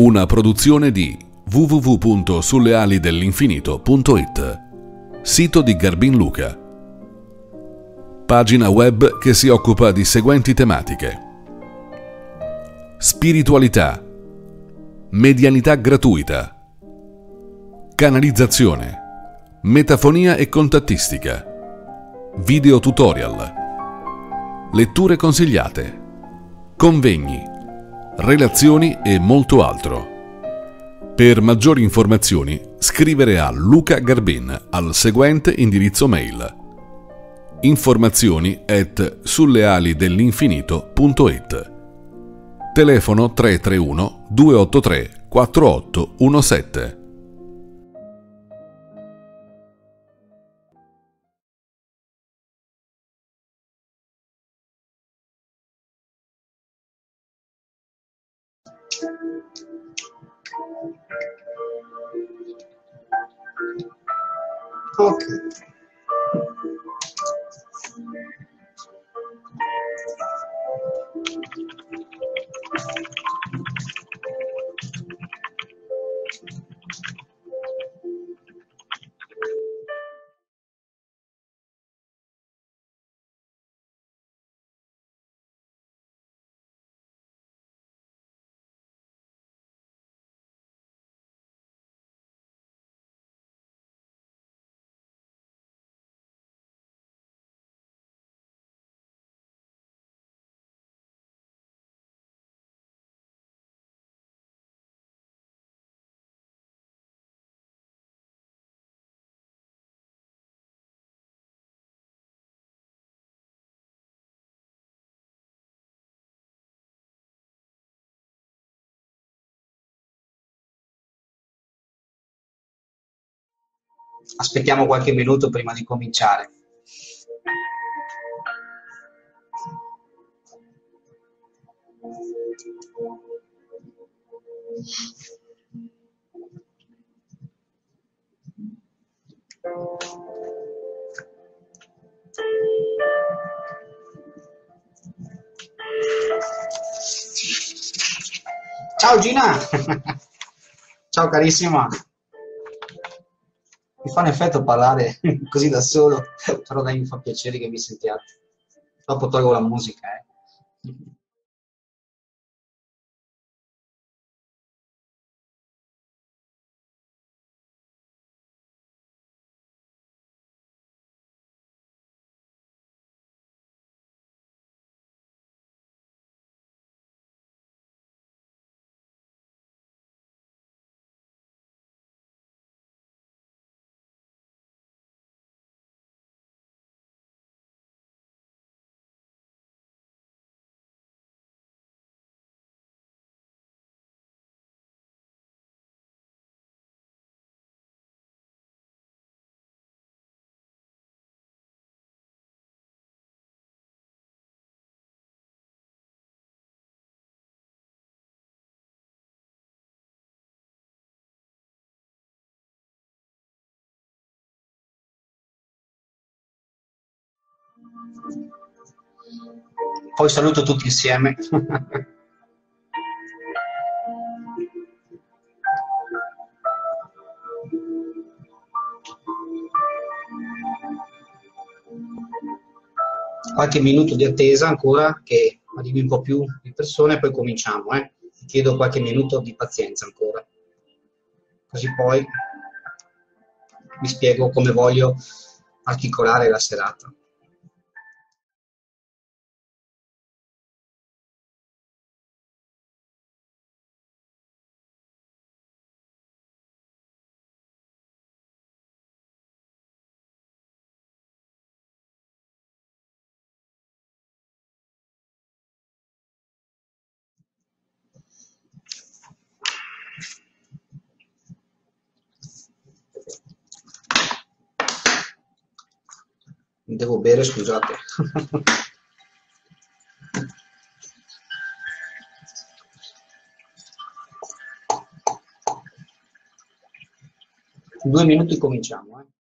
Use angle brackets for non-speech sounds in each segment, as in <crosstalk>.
Una produzione di www.sullealidellinfinito.it Sito di Garbin Luca. Pagina web che si occupa di seguenti tematiche. Spiritualità. Medianità gratuita. Canalizzazione Metafonia e contattistica. Video tutorial. Letture consigliate. Convegni. Relazioni e molto altro. Per maggiori informazioni scrivere a Luca Garbin al seguente indirizzo mail. Informazioni at sullealidellinfinito.it Telefono 331 283 4817 Ok. Aspettiamo qualche minuto prima di cominciare. Ciao Gina! <laughs> Ciao carissima! Mi fa un effetto parlare <laughs> così da solo, <laughs> però dai mi fa piacere che mi sentiate. Dopo tolgo la musica, eh. Poi saluto tutti insieme. Qualche minuto di attesa ancora che arrivi un po' più di persone, poi cominciamo. Eh. Chiedo qualche minuto di pazienza ancora. Così poi vi spiego come voglio articolare la serata. Devo bere, scusate. Due minuti cominciamo. Eh.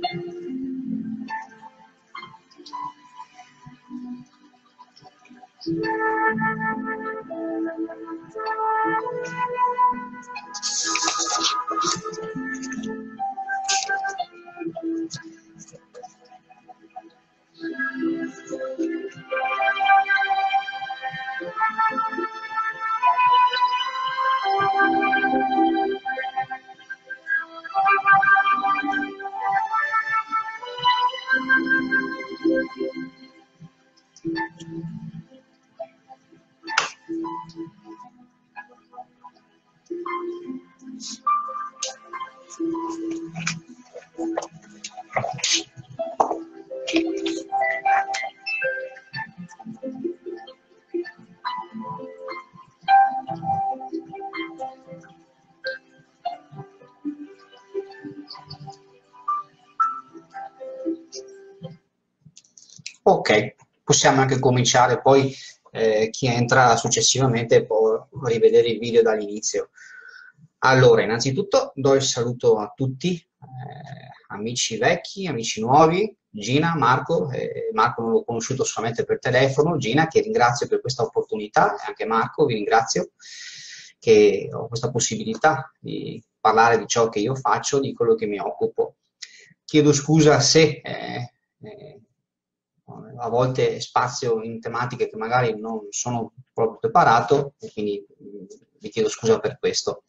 Ok, possiamo anche cominciare, poi eh, chi entra successivamente può rivedere il video dall'inizio. Allora, innanzitutto do il saluto a tutti, eh, amici vecchi, amici nuovi, Gina, Marco, eh, Marco non l'ho conosciuto solamente per telefono, Gina che ringrazio per questa opportunità, e anche Marco vi ringrazio che ho questa possibilità di parlare di ciò che io faccio, di quello che mi occupo. Chiedo scusa se eh, a volte spazio in tematiche che magari non sono proprio preparato e quindi vi chiedo scusa per questo.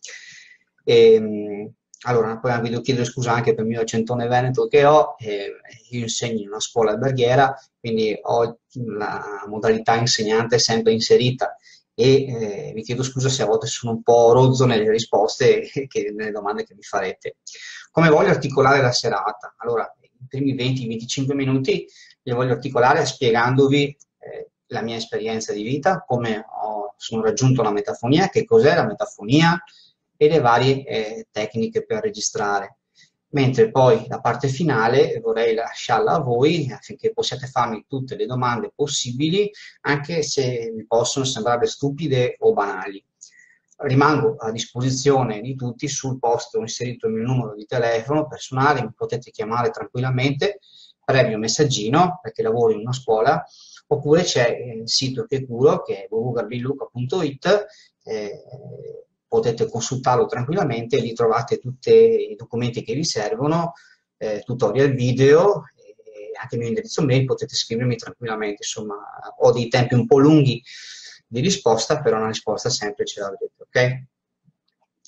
E, ehm, allora, poi vi devo chiedere scusa anche per il mio accentone veneto che ho, eh, io insegno in una scuola alberghiera, quindi ho la modalità insegnante sempre inserita e eh, vi chiedo scusa se a volte sono un po' rozzo nelle risposte <laughs> e nelle domande che mi farete. Come voglio articolare la serata? Allora, i primi 20-25 minuti li voglio articolare spiegandovi eh, la mia esperienza di vita, come ho, sono raggiunto la metafonia, che cos'è la metafonia e le varie eh, tecniche per registrare. Mentre poi la parte finale vorrei lasciarla a voi affinché possiate farmi tutte le domande possibili, anche se vi possono sembrare stupide o banali. Rimango a disposizione di tutti sul posto inserito il mio numero di telefono personale, mi potete chiamare tranquillamente previo messaggino perché lavoro in una scuola, oppure c'è il sito che curo che è www.garbilluca.it, eh, potete consultarlo tranquillamente, lì trovate tutti i documenti che vi servono, eh, tutorial video, eh, anche il mio indirizzo mail, potete scrivermi tranquillamente, insomma ho dei tempi un po' lunghi di risposta, però una risposta semplice l'avrete, ok?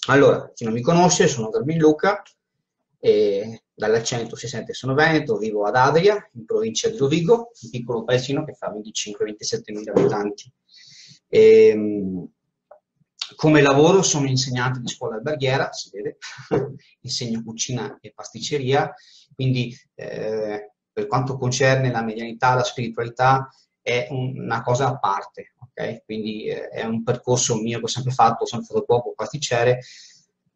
Allora, chi non mi conosce, sono Garbin Luca, e dall'accento si sente sono veneto, vivo ad Adria, in provincia di Rovigo, un piccolo paesino che fa 25-27 mila abitanti. E, ehm, come lavoro sono insegnante di scuola alberghiera, si vede, <laughs> insegno cucina e pasticceria, quindi eh, per quanto concerne la medianità, la spiritualità, è una cosa a parte, ok? Quindi eh, è un percorso mio che ho sempre fatto, sempre fatto poco pasticcere,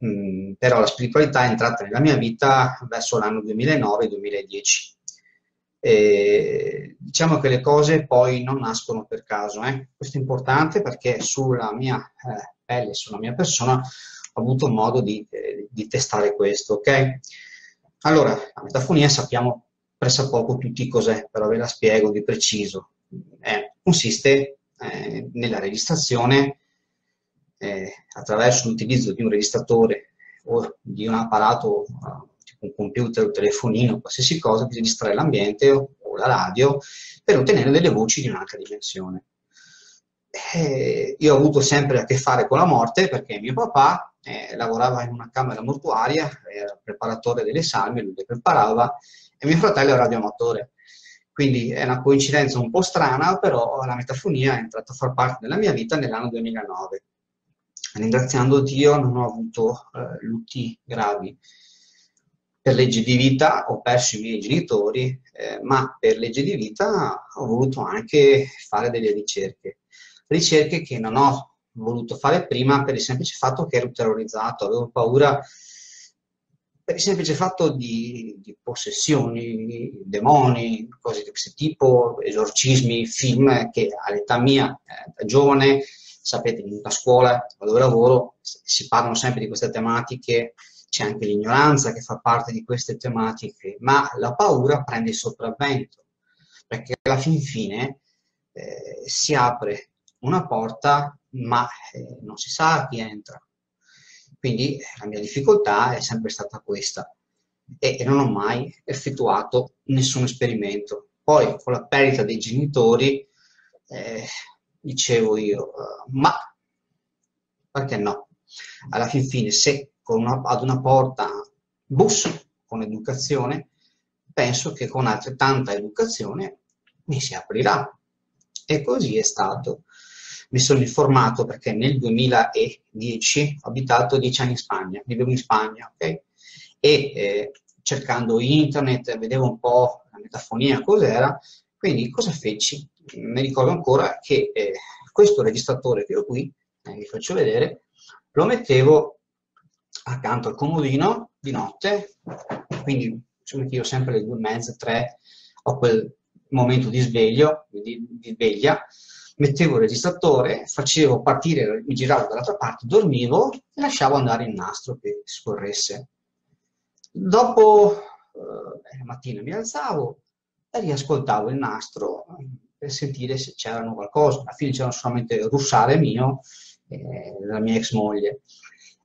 Mm, però la spiritualità è entrata nella mia vita verso l'anno 2009-2010. diciamo che le cose poi non nascono per caso, eh? questo è importante perché sulla mia eh, pelle, sulla mia persona ho avuto modo di, eh, di testare questo, ok? Allora, la metafonia sappiamo pressappoco tutti cos'è, però ve la spiego di preciso. Eh, consiste eh, nella registrazione eh, attraverso l'utilizzo di un registratore o di un apparato, uh, tipo un computer, un telefonino, qualsiasi cosa, di registrare l'ambiente o, o, la radio per ottenere delle voci di un'altra dimensione. Eh, io ho avuto sempre a che fare con la morte perché mio papà eh, lavorava in una camera mortuaria, era preparatore delle salme, lui le preparava, e mio fratello era radioamatore. Quindi è una coincidenza un po' strana, però la metafonia è entrata a far parte della mia vita nell'anno 2009 ringraziando Dio non ho avuto eh, lutti gravi. Per legge di vita ho perso i miei genitori, eh, ma per legge di vita ho voluto anche fare delle ricerche. Ricerche che non ho voluto fare prima per il semplice fatto che ero terrorizzato, avevo paura per il semplice fatto di, di possessioni, demoni, cose di questo tipo, esorcismi, film che all'età mia, eh, da giovane, sapete, in una scuola dove lavoro si parlano sempre di queste tematiche c'è anche l'ignoranza che fa parte di queste tematiche, ma la paura prende il sopravvento, perché alla fin fine eh, si apre una porta, ma eh, non si sa chi entra. Quindi la mia difficoltà è sempre stata questa e, e non ho mai effettuato nessun esperimento. Poi con la perdita dei genitori eh, dicevo io, uh, ma perché no? Alla fin fine, se una, ad una porta busso con educazione, penso che con altrettanta educazione mi si aprirà. E così è stato. Mi sono informato perché nel 2010 ho abitato dieci anni in Spagna, vivevo in Spagna, ok? E eh, cercando internet, vedevo un po' la metafonia cos'era, quindi cosa feci? Mi ricordo ancora che eh, questo registratore che ho qui, eh, vi faccio vedere, lo mettevo accanto al comodino di notte, quindi ci mettevo sempre le due e mezza, tre, ho quel momento di sveglio, di, di sveglia, mettevo il registratore, facevo partire, mi giravo dall'altra parte, dormivo e lasciavo andare il nastro che scorresse. Dopo, eh, la mattina mi alzavo riascoltavo il nastro per sentire se c'erano qualcosa. Alla fine c'era solamente russare mio e la mia ex moglie.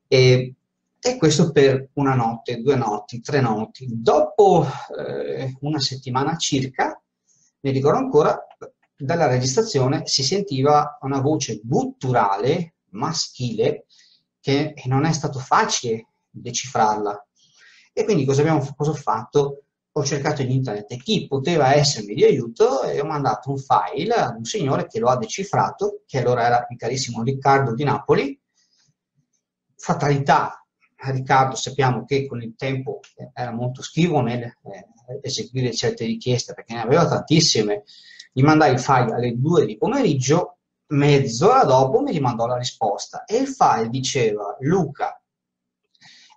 E, e, questo per una notte, due notti, tre notti. Dopo eh, una settimana circa, mi ricordo ancora, dalla registrazione si sentiva una voce gutturale, maschile, che non è stato facile decifrarla. E quindi cosa, abbiamo, cosa ho fatto? Ho cercato in internet chi poteva essermi di aiuto e ho mandato un file ad un signore che lo ha decifrato, che allora era il carissimo Riccardo di Napoli. Fatalità, Riccardo sappiamo che con il tempo era molto schivo nel eh, eseguire certe richieste perché ne aveva tantissime. Gli mandai il file alle 2 di pomeriggio, mezz'ora dopo mi rimandò la risposta e il file diceva Luca,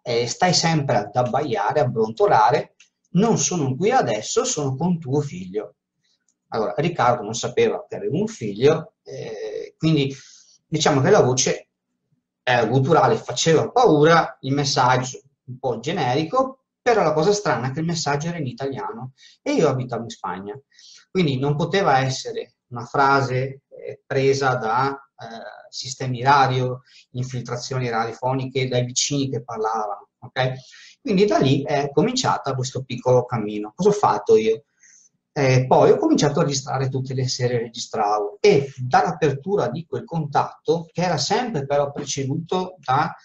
eh, stai sempre ad abbaiare, a brontolare, non sono qui adesso, sono con tuo figlio. Allora, Riccardo non sapeva che avevo un figlio, eh, quindi diciamo che la voce era gutturale, faceva paura, il messaggio un po' generico, però la cosa strana è che il messaggio era in italiano e io abitavo in Spagna. Quindi non poteva essere una frase eh, presa da eh, sistemi radio, infiltrazioni radiofoniche, dai vicini che parlavano. Okay? Quindi da lì è cominciato questo piccolo cammino. Cosa ho fatto io? Eh, poi ho cominciato a registrare tutte le serie registravo e dall'apertura di quel contatto, che era sempre però preceduto da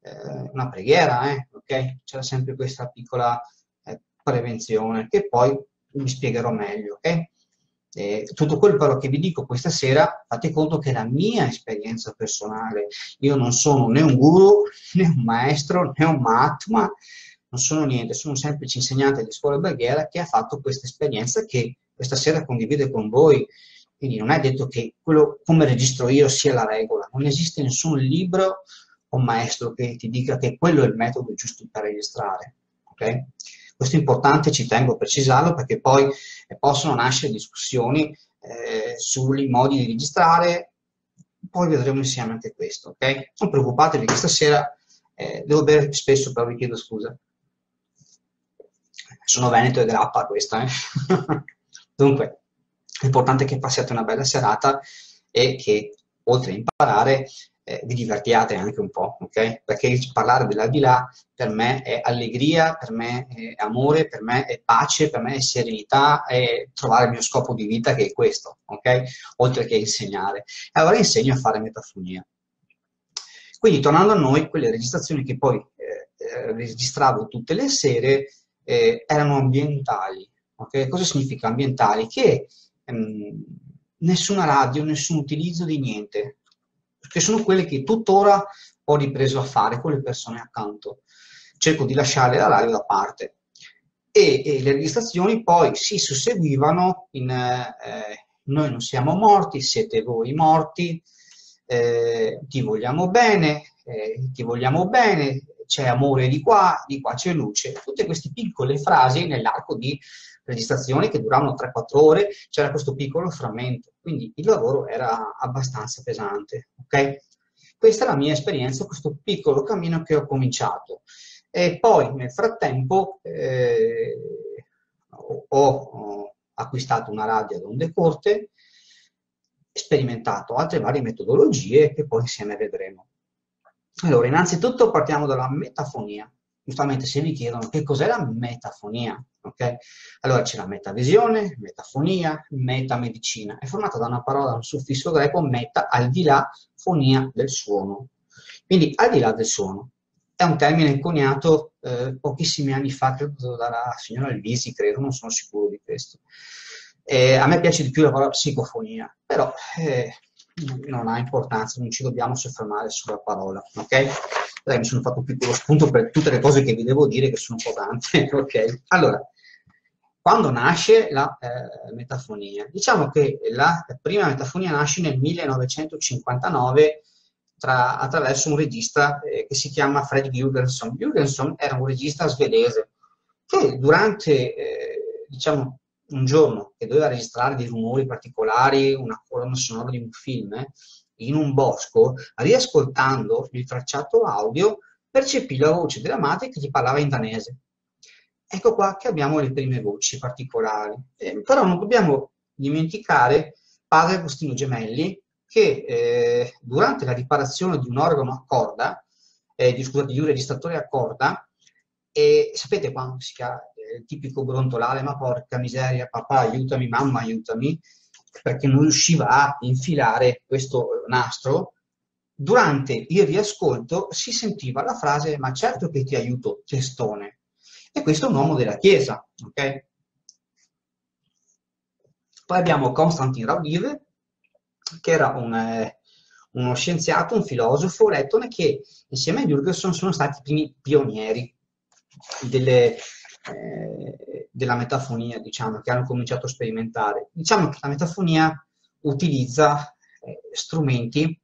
eh, una preghiera, eh, ok? C'era sempre questa piccola eh, prevenzione che poi vi spiegherò meglio, ok? Eh, tutto quello che vi dico questa sera, fate conto che è la mia esperienza personale. Io non sono né un guru, <laughs> né un maestro, né un mahatma, non sono niente, sono un semplice insegnante di scuola alberghiera che ha fatto questa esperienza che questa sera condivide con voi. Quindi non è detto che quello come registro io sia la regola, non esiste nessun libro un maestro che ti dica che quello è il metodo giusto per registrare. Okay? Questo è importante, ci tengo a precisarlo perché poi possono nascere discussioni eh, sui modi di registrare, poi vedremo insieme anche questo. Okay? Non preoccupatevi che stasera eh, devo bere spesso, però vi chiedo scusa. Sono veneto e grappa questa. Eh? <laughs> Dunque, l'importante è che passiate una bella serata e che oltre a imparare eh, vi divertiate anche un po', ok? Perché parlare dell'aldilà per me è allegria, per me è amore, per me è pace, per me è serenità, è trovare il mio scopo di vita che è questo, ok? Oltre che insegnare. E allora insegno a fare metafonia. Quindi tornando a noi, quelle registrazioni che poi eh, eh registravo tutte le sere eh, erano ambientali. Okay? Cosa significa ambientali? Che ehm, nessuna radio, nessun utilizzo di niente, che sono quelle che tuttora ho ripreso a fare con le persone accanto. Cerco di lasciare la radio da parte. E, e le registrazioni poi si susseguivano in eh, noi non siamo morti, siete voi morti, eh, ti vogliamo bene, eh, ti vogliamo bene, c'è amore di qua, di qua c'è luce. Tutte queste piccole frasi nell'arco di registrazioni che duravano 3-4 ore, c'era questo piccolo frammento, quindi il lavoro era abbastanza pesante. Okay? Questa è la mia esperienza, questo piccolo cammino che ho cominciato. E poi nel frattempo eh, ho, ho, acquistato una radio ad onde corte, sperimentato altre varie metodologie che poi insieme vedremo. Allora, innanzitutto partiamo dalla metafonia. Giustamente se mi chiedono che cos'è la metafonia, ok? Allora c'è la metavisione, metafonia, metamedicina. È formata da una parola, un suffisso greco, meta, al di là, fonia del suono. Quindi al di là del suono. È un termine coniato eh, pochissimi anni fa, credo dalla signora Elvisi, credo, non sono sicuro di questo. Eh, a me piace di più la parola psicofonia, però eh, non ha importanza, non ci dobbiamo soffermare sulla parola, ok? Dai, mi sono fatto un piccolo spunto per tutte le cose che vi devo dire, che sono un po' tante, ok? Allora, quando nasce la eh, metafonia? Diciamo che la prima metafonia nasce nel 1959 tra, attraverso un regista eh, che si chiama Fred Jurgenson. Jurgenson era un regista svedese che durante, eh, diciamo, un giorno che doveva registrare dei rumori particolari, una colonna sonora di un film, eh, in un bosco, riascoltando il tracciato audio, percepì la voce della madre che gli parlava in danese. Ecco qua che abbiamo le prime voci particolari. Eh, però non dobbiamo dimenticare padre Agostino Gemelli, che eh, durante la riparazione di un organo a corda, eh, di, scusate, di un registratore a corda, e sapete quando si chiama eh, il tipico brontolare, ma porca miseria, papà aiutami, mamma aiutami, perché non riusciva a infilare questo nastro, durante il riascolto si sentiva la frase ma certo che ti aiuto, testone. E questo è un uomo della Chiesa, ok? Poi abbiamo Konstantin Raudive, che era un, eh, uno scienziato, un filosofo lettone che insieme a Jürgenson sono stati i primi pionieri delle, eh, della metafonia, diciamo, che hanno cominciato a sperimentare. Diciamo che la metafonia utilizza eh, strumenti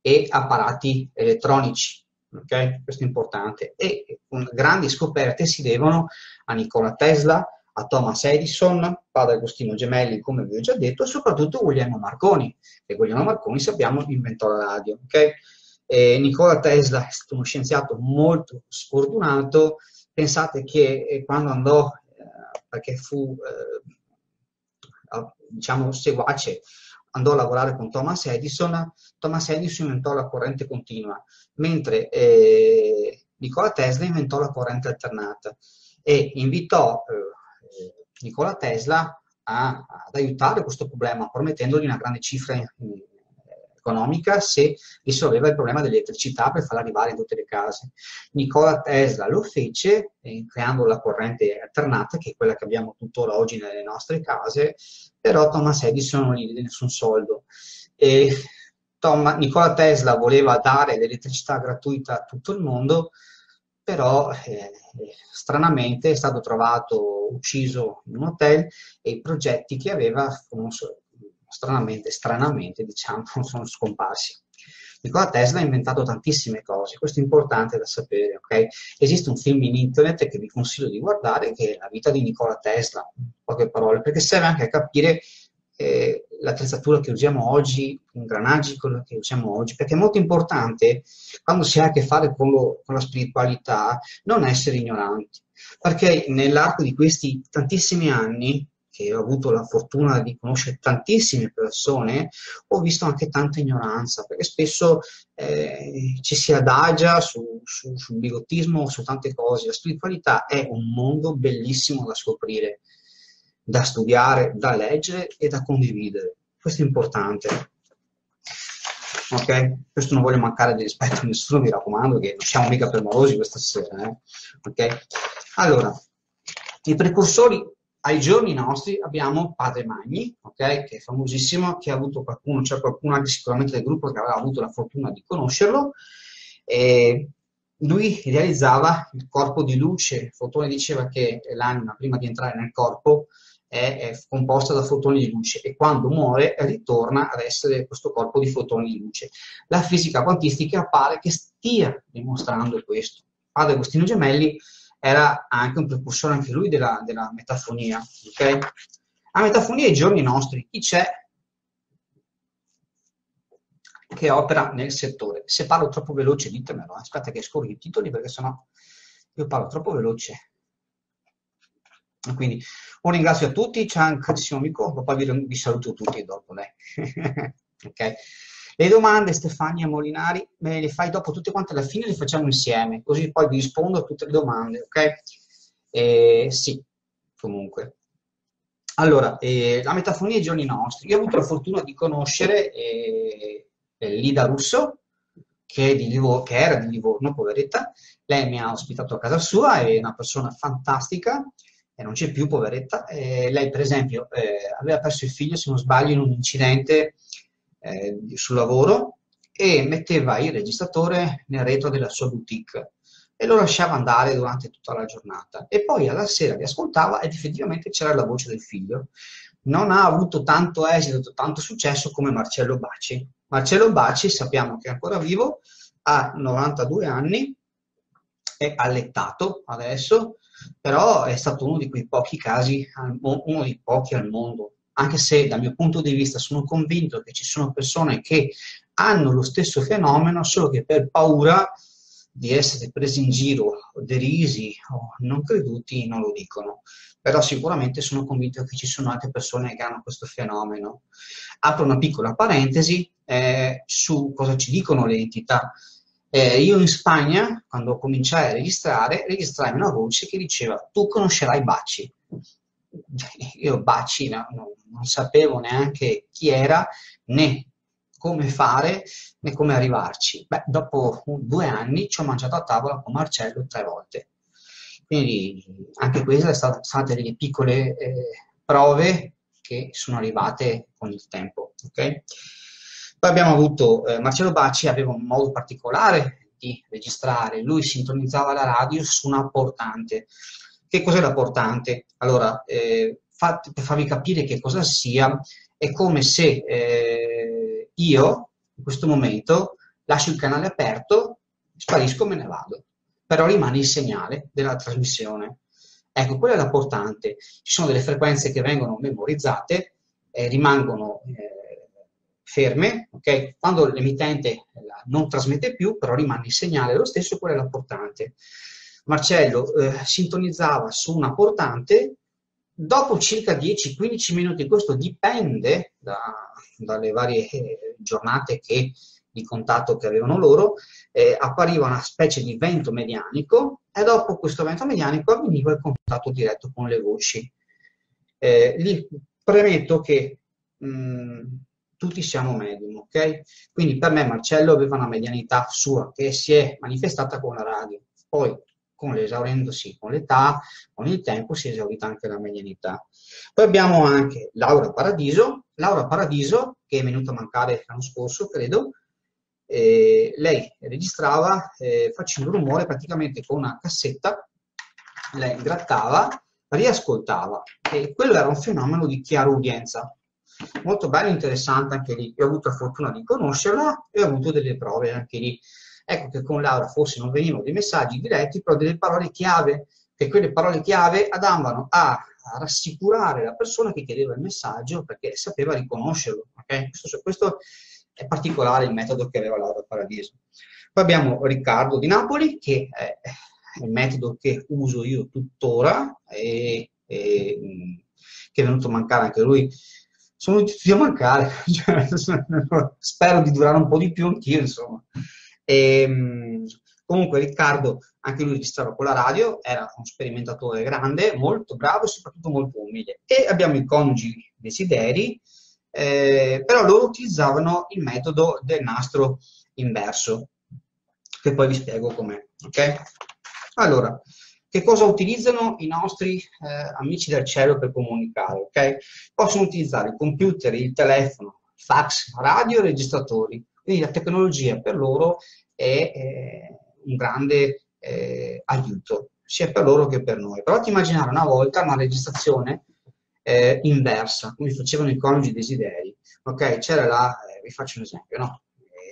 e apparati elettronici, ok? Questo è importante. E grandi scoperte si devono a Nikola Tesla, a Thomas Edison, padre Agostino Gemelli, come vi ho già detto, e soprattutto Guglielmo Marconi, che Guglielmo Marconi sappiamo inventò la radio. Okay? Nicola Tesla è stato uno scienziato molto sfortunato, pensate che eh, quando andò, eh, perché fu eh, diciamo seguace, andò a lavorare con Thomas Edison, Thomas Edison inventò la corrente continua, mentre Nikola Tesla inventò la corrente alternata e invitò Nikola Tesla a, ad aiutare questo problema, promettendogli una grande cifra in, economica se risolveva il problema dell'elettricità per farla arrivare in tutte le case. Nikola Tesla lo fece eh, creando la corrente alternata, che è quella che abbiamo tuttora oggi nelle nostre case, però Thomas Edison non gli diede nessun soldo. E Tom, Nikola Tesla voleva dare l'elettricità gratuita a tutto il mondo, però eh, stranamente è stato trovato ucciso in un hotel e i progetti che aveva stranamente, stranamente diciamo, <laughs> sono scomparsi. Nikola Tesla ha inventato tantissime cose, questo è importante da sapere, ok? Esiste un film in internet che vi consiglio di guardare che è La vita di Nikola Tesla, in poche parole, perché serve anche a capire eh, l'attrezzatura che usiamo oggi, gli ingranaggi che usiamo oggi, perché è molto importante quando si ha a che fare con, lo, con la spiritualità non essere ignoranti, perché nell'arco di questi tantissimi anni che ho avuto la fortuna di conoscere tantissime persone, ho visto anche tanta ignoranza, perché spesso eh, ci si adagia su, su, sul bigottismo, su tante cose. La spiritualità è un mondo bellissimo da scoprire da studiare, da leggere e da condividere. Questo è importante. Ok? Questo non voglio mancare di rispetto a nessuno, mi raccomando che non siamo mica permalosi questa sera. Eh? Ok? Allora, i precursori ai giorni nostri abbiamo Padre Magni, okay, che è famosissimo, che ha avuto qualcuno, c'è qualcuno anche sicuramente del gruppo che aveva avuto la fortuna di conoscerlo. E lui realizzava il corpo di luce, Fotone diceva che l'anima prima di entrare nel corpo è, è composta da fotoni di luce e quando muore ritorna ad essere questo corpo di fotoni di luce. La fisica quantistica pare che stia dimostrando questo. Padre Agostino Gemelli era anche un precursore anche lui della, della metafonia. Okay? A metafonia ai giorni nostri, chi c'è che opera nel settore? Se parlo troppo veloce ditemelo, aspetta che scorri i titoli perché sennò io parlo troppo veloce. Quindi un ringrazio a tutti, c'è un carissimo amico, poi vi, vi saluto tutti dopo. <laughs> ok? Le domande, Stefania Molinari, me le fai dopo tutte quante alla fine, le facciamo insieme, così poi vi rispondo a tutte le domande, ok? Eh, sì, comunque. Allora, eh, la metafonia ai giorni nostri. Io ho avuto la fortuna di conoscere eh, Lida Russo, che, Livorno, che, era di Livorno, poveretta. Lei mi ha ospitato a casa sua, è una persona fantastica, e non c'è più, poveretta. lei, per esempio, eh, aveva perso il figlio, se non sbaglio, in un incidente eh, sul lavoro e metteva il registratore nel retro della sua boutique e lo lasciava andare durante tutta la giornata. E poi alla sera li ascoltava ed effettivamente c'era la voce del figlio. Non ha avuto tanto esito, tanto successo come Marcello Bacci. Marcello Bacci, sappiamo che è ancora vivo, ha 92 anni, è allettato adesso, però è stato uno di quei pochi casi, uno dei pochi al mondo anche se dal mio punto di vista sono convinto che ci sono persone che hanno lo stesso fenomeno, solo che per paura di essere presi in giro, derisi o non creduti, non lo dicono. Però sicuramente sono convinto che ci sono altre persone che hanno questo fenomeno. Apro una piccola parentesi eh, su cosa ci dicono le entità. Eh, io in Spagna, quando cominciai a registrare, registrai una voce che diceva tu conoscerai Baci io Baci no, no, non sapevo neanche chi era né come fare né come arrivarci. Beh, dopo due anni ci ho mangiato a tavola con Marcello tre volte. Quindi anche queste sono state delle piccole eh, prove che sono arrivate con il tempo. Okay? Poi abbiamo avuto eh, Marcello Bacci, aveva un modo particolare di registrare, lui sintonizzava la radio su una portante che cos'è la portante? Allora, eh, fa, per farvi capire che cosa sia, è come se eh, io, in questo momento, lascio il canale aperto, sparisco, me ne vado. Però rimane il segnale della trasmissione. Ecco, quella è la portante. Ci sono delle frequenze che vengono memorizzate, eh, rimangono eh, ferme, ok? Quando l'emittente non trasmette più, però rimane il segnale lo stesso, quella è la portante. Marcello eh, sintonizzava su una portante, dopo circa 10-15 minuti, questo dipende da, dalle varie eh, giornate che, di contatto che avevano loro, eh, appariva una specie di vento medianico e dopo questo vento medianico avveniva il contatto diretto con le voci. Eh, lì premetto che mh, mm, tutti siamo medium, ok? Quindi per me Marcello aveva una medianità sua che si è manifestata con la radio. Poi con l'esaurendosi con l'età, con il tempo si è esaurita anche la medianità. Poi abbiamo anche Laura Paradiso, Laura Paradiso che è venuta a mancare l'anno scorso, credo, eh, lei registrava eh, facendo rumore praticamente con una cassetta, lei grattava, riascoltava e quello era un fenomeno di chiara udienza. Molto bello, interessante anche lì. Io ho avuto la fortuna di conoscerla e ho avuto delle prove anche lì. Ecco che con Laura forse non venivano dei messaggi diretti, però delle parole chiave, che quelle parole chiave andavano a, rassicurare la persona che chiedeva il messaggio perché sapeva riconoscerlo. Okay? Questo, questo è particolare il metodo che aveva Laura Paradiso. Poi abbiamo Riccardo di Napoli, che è il metodo che uso io tuttora e, e che è venuto a mancare anche lui. Sono tutti a mancare, <laughs> cioè, spero di durare un po' di più anch'io, insomma. E, ehm, comunque Riccardo, anche lui registrava con la radio, era un sperimentatore grande, molto bravo e soprattutto molto umile. E abbiamo i coniugi desideri, eh, però loro utilizzavano il metodo del nastro inverso, che poi vi spiego com'è. Okay? Allora, che cosa utilizzano i nostri eh, amici del cielo per comunicare? Okay? Possono utilizzare il computer, il telefono, fax, radio e registratori. Quindi la tecnologia per loro è eh, un grande eh, aiuto, sia per loro che per noi. Provate a immaginare una volta una registrazione eh, inversa, come facevano i coniugi desideri. Ok, c'era la, eh, vi faccio un esempio, no? Eh,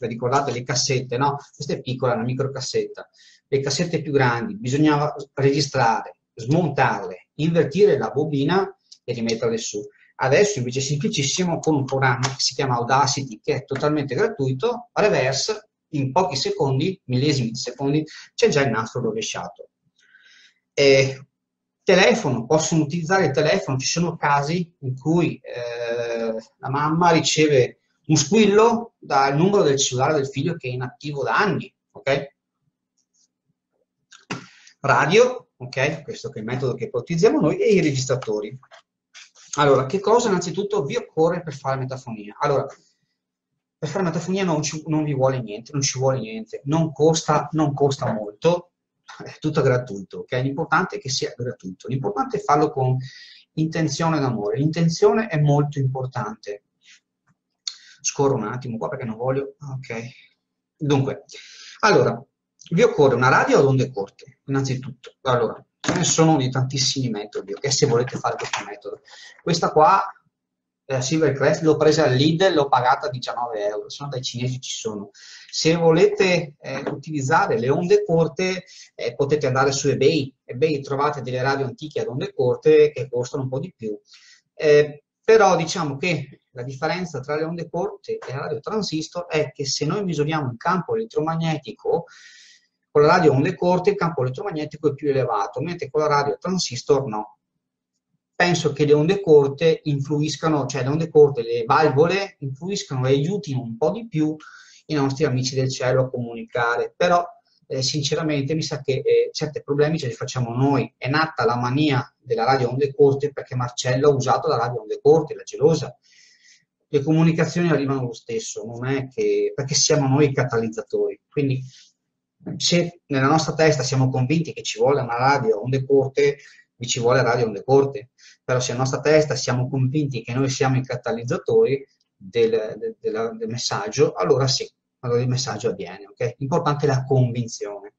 vi ricordate le cassette, no? Questa è piccola, una microcassetta. Le cassette più grandi bisognava registrare, smontarle, invertire la bobina e rimetterle su. Adesso invece è semplicissimo con un programma che si chiama Audacity, che è totalmente gratuito, reverse, in pochi secondi, millesimi di secondi, c'è già il nastro rovesciato. E telefono, possono utilizzare il telefono, ci sono casi in cui eh, la mamma riceve un squillo dal numero del cellulare del figlio che è inattivo da anni, ok? Radio, ok? Questo è il metodo che utilizziamo noi, e i registratori. Allora, che cosa innanzitutto vi occorre per fare metafonia? Allora, per fare metafonia non, ci, non vi vuole niente, non ci vuole niente, non costa, non costa molto, è tutto gratuito, ok? L'importante è che sia gratuito, l'importante è farlo con intenzione d'amore, l'intenzione è molto importante. Scorro un attimo qua perché non voglio, ok. Dunque, allora, vi occorre una radio ad onde corte, innanzitutto. Allora, ce ne sono di tantissimi metodi, ok? Se volete fare questo metodo. Questa qua la Silvercrest l'ho presa al Lidl, l'ho pagata 19 euro, se no dai cinesi ci sono. Se volete eh, utilizzare le onde corte eh, potete andare su eBay, eBay trovate delle radio antiche ad onde corte che costano un po' di più. Eh, però diciamo che la differenza tra le onde corte e la radio transistor è che se noi misuriamo il campo elettromagnetico con la radio onde corte il campo elettromagnetico è più elevato, mentre con la radio transistor no penso che le onde corte influiscano, cioè le onde corte, le valvole influiscano e aiutino un po' di più i nostri amici del cielo a comunicare, però eh, sinceramente mi sa che eh, certi problemi ce li facciamo noi. È nata la mania della radio onde corte perché Marcello ha usato la radio onde corte, la gelosa. Le comunicazioni arrivano lo stesso, non è che perché siamo noi i catalizzatori. Quindi se nella nostra testa siamo convinti che ci vuole una radio onde corte, vi ci vuole radio onde corte, però se nella nostra testa siamo convinti che noi siamo i catalizzatori del, del, del, del messaggio, allora sì, allora il messaggio avviene, ok? L'importante è la convinzione.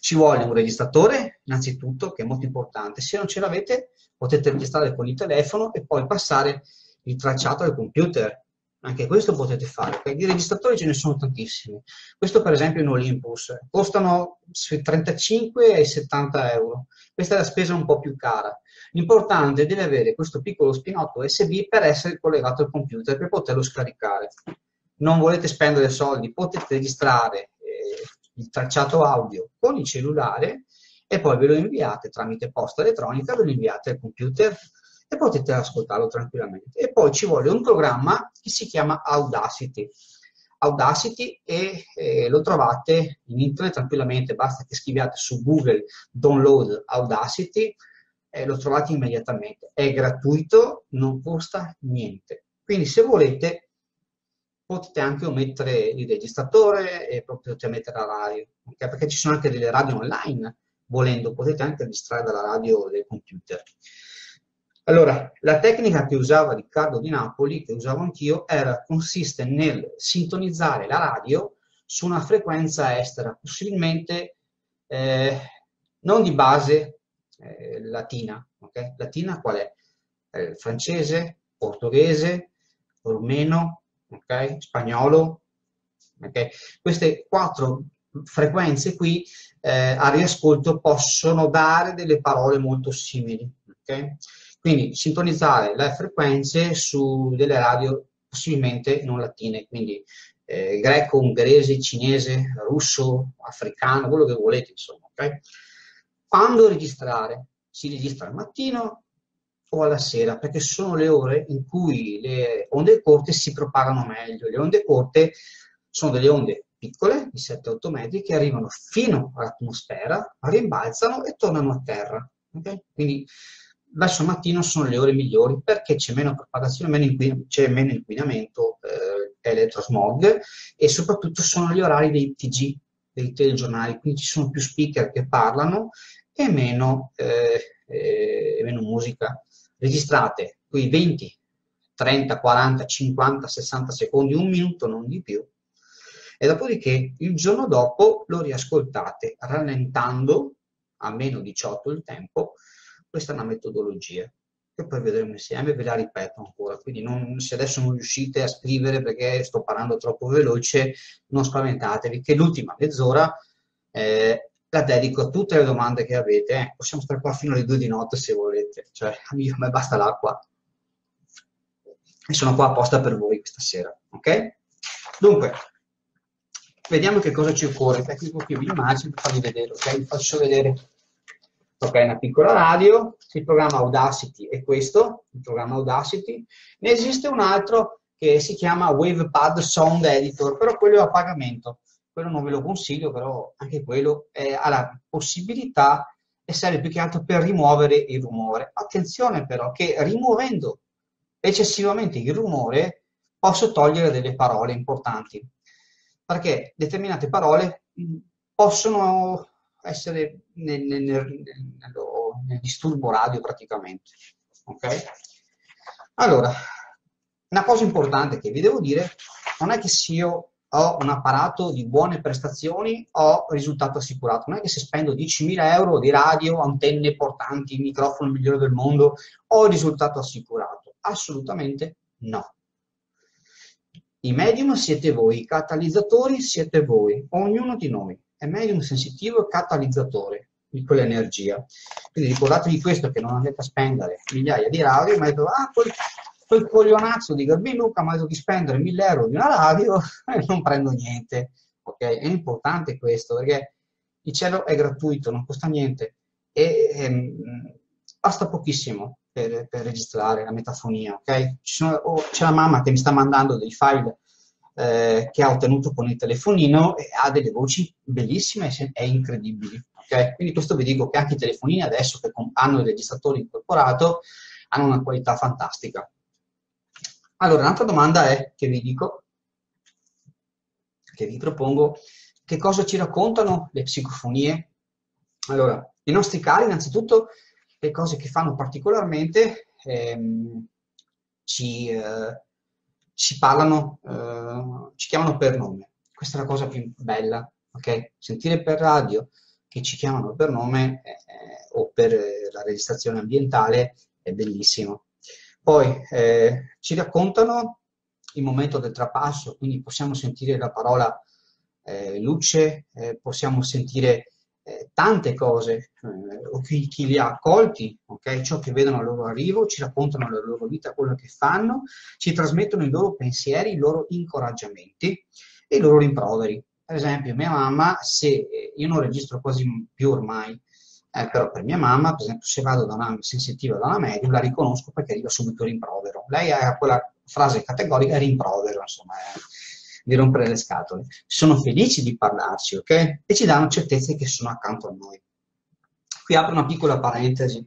Ci vuole un registratore, innanzitutto, che è molto importante. Se non ce l'avete, potete registrare con il telefono e poi passare il tracciato al computer. Anche questo potete fare. Okay? Di registratori ce ne sono tantissimi. Questo per esempio è un Olympus. Costano sui 35 e 70 euro. Questa è la spesa un po' più cara. L'importante è di avere questo piccolo spinotto USB per essere collegato al computer, per poterlo scaricare. Non volete spendere soldi, potete registrare eh, il tracciato audio con il cellulare e poi ve lo inviate tramite posta elettronica, ve lo inviate al computer e potete ascoltarlo tranquillamente. E poi ci vuole un programma che si chiama Audacity. Audacity e eh, lo trovate in internet tranquillamente, basta che scriviate su Google download Audacity e lo trovate immediatamente. È gratuito, non costa niente. Quindi se volete potete anche omettere il registratore e potete mettere la radio, okay? perché ci sono anche delle radio online, volendo potete anche distrarre dalla radio del computer. Allora, la tecnica che usava Riccardo di Napoli, che usavo anch'io, consiste nel sintonizzare la radio su una frequenza estera, possibilmente eh, non di base eh, latina. Okay? Latina qual è? Eh, francese, portoghese, rumeno, okay? spagnolo. Okay? Queste quattro frequenze qui eh, a riascolto possono dare delle parole molto simili. Quindi sintonizzare le frequenze su delle radio possibilmente non latine, quindi eh, greco, ungherese, cinese, russo, africano, quello che volete, insomma. Okay? Quando registrare? Si registra al mattino o alla sera, perché sono le ore in cui le onde corte si propagano meglio. Le onde corte sono delle onde piccole, di 7-8 metri, che arrivano fino all'atmosfera, rimbalzano e tornano a terra. Okay? Quindi verso mattino sono le ore migliori perché c'è meno propagazione, meno inquin- c'è meno inquinamento, eh, elettrosmog e soprattutto sono gli orari dei TG, dei telegiornali, quindi ci sono più speaker che parlano e meno, eh, eh, meno musica. Registrate quei 20, 30, 40, 50, 60 secondi, un minuto, non di più, e dopodiché il giorno dopo lo riascoltate rallentando a meno 18 il tempo questa è una metodologia che poi vedremo insieme, ve la ripeto ancora, quindi non, se adesso non riuscite a scrivere perché sto parlando troppo veloce, non spaventatevi, che l'ultima mezz'ora eh, la dedico a tutte le domande che avete, eh. possiamo stare qua fino alle due di notte se volete, cioè a me basta l'acqua e sono qua apposta per voi questa sera, ok? Dunque, vediamo che cosa ci occorre. Tecnico qui immagino per farvi vedere, ok? Vi faccio vedere. Ok, una piccola radio, il programma Audacity è questo, il programma Audacity. Ne esiste un altro che si chiama WavePad Sound Editor, però quello è a pagamento. Quello non ve lo consiglio, però anche quello è, ha la possibilità e serve più che altro per rimuovere il rumore. Attenzione però che rimuovendo eccessivamente il rumore posso togliere delle parole importanti, perché determinate parole possono essere nel, nel, nel, nel disturbo radio praticamente. Ok? Allora, una cosa importante che vi devo dire non è che se io ho un apparato di buone prestazioni, ho risultato assicurato. Non è che se spendo 10.000 euro di radio, antenne portanti, microfono migliore del mondo, ho il risultato assicurato. Assolutamente no. I medium siete voi, i catalizzatori siete voi, ognuno di noi è medium sensitivo e catalizzatore di quell'energia. Quindi ricordatevi questo che non andate a spendere migliaia di radio, ma detto, ah, quel, quel coglionazzo di Gabby Luca mi ha detto di spendere 1000 euro di una radio <laughs> e non prendo niente. Ok? È importante questo perché il cielo è gratuito, non costa niente e ehm, basta pochissimo per, per, registrare la metafonia. Ok? Sono, oh, c'è la mamma che mi sta mandando dei file eh, che ha ottenuto con il telefonino e ha delle voci bellissime e incredibili. Okay? Quindi questo vi dico che anche i telefonini adesso che hanno il registratore incorporato hanno una qualità fantastica. Allora, un'altra domanda è che vi dico, che vi propongo, che cosa ci raccontano le psicofonie? Allora, i nostri cari, innanzitutto, le cose che fanno particolarmente ehm, ci, eh, ci parlano, eh, ci chiamano per nome. Questa è la cosa più bella, ok? Sentire per radio che ci chiamano per nome eh, o per la registrazione ambientale è bellissimo. Poi eh, ci raccontano il momento del trapasso, quindi possiamo sentire la parola eh, luce, eh, possiamo sentire eh, tante cose, eh, chi, chi, li ha accolti, okay? ciò che vedono al loro arrivo, ci raccontano la loro vita, quello che fanno, ci trasmettono i loro pensieri, i loro incoraggiamenti e i loro rimproveri. Per esempio, mia mamma, se eh, io non registro quasi più ormai, eh, però per mia mamma, per esempio, se vado da una sensitiva da una medium, la riconosco perché arriva subito il rimprovero. Lei ha quella frase categorica rimprovero, insomma, eh di rompere le scatole. Sono felici di parlarci, ok? E ci danno certezze che sono accanto a noi. Qui apro una piccola parentesi.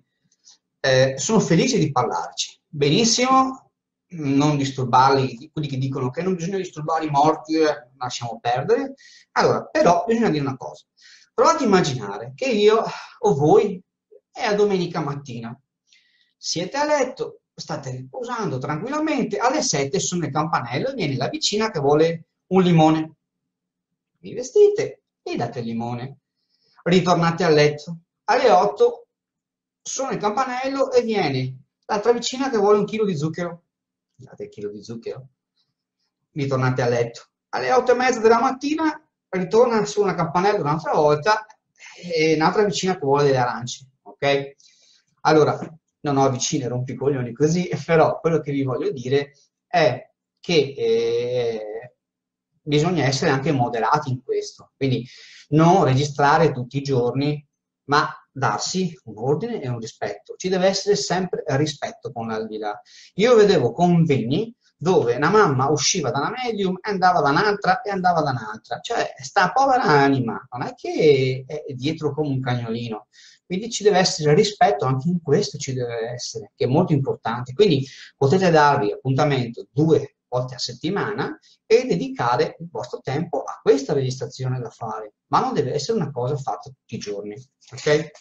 Eh, sono felici di parlarci. Benissimo, non disturbarli, quelli che dicono che non bisogna disturbare i morti, eh, lasciamo perdere. Allora, però bisogna dire una cosa. Provate a immaginare che io o voi è a domenica mattina. Siete a letto, state riposando tranquillamente, alle 7 sono il campanello e viene la vicina che vuole un limone. Vi vestite e date il limone. Ritornate a letto. Alle 8 suona il campanello e viene l'altra vicina che vuole un chilo di zucchero. Date il chilo di zucchero. Ritornate a letto. Alle 8 e mezza della mattina ritorna su una campanella un'altra volta e un'altra vicina che vuole delle arance. Ok? Allora, non ho vicine rompicoglioni così, <laughs> però quello che vi voglio dire è che eh, bisogna essere anche moderati in questo, quindi non registrare tutti i giorni, ma darsi un ordine e un rispetto. Ci deve essere sempre rispetto con l'aldilà. Io vedevo convegni dove una mamma usciva da una medium e andava da un'altra e andava da un'altra. Cioè, sta povera anima non è che è dietro come un cagnolino. Quindi ci deve essere rispetto, anche in questo ci deve essere, che è molto importante. Quindi potete darvi appuntamento due volte a settimana e dedicare il vostro tempo a questa registrazione da fare, ma non deve essere una cosa fatta tutti i giorni. Ok?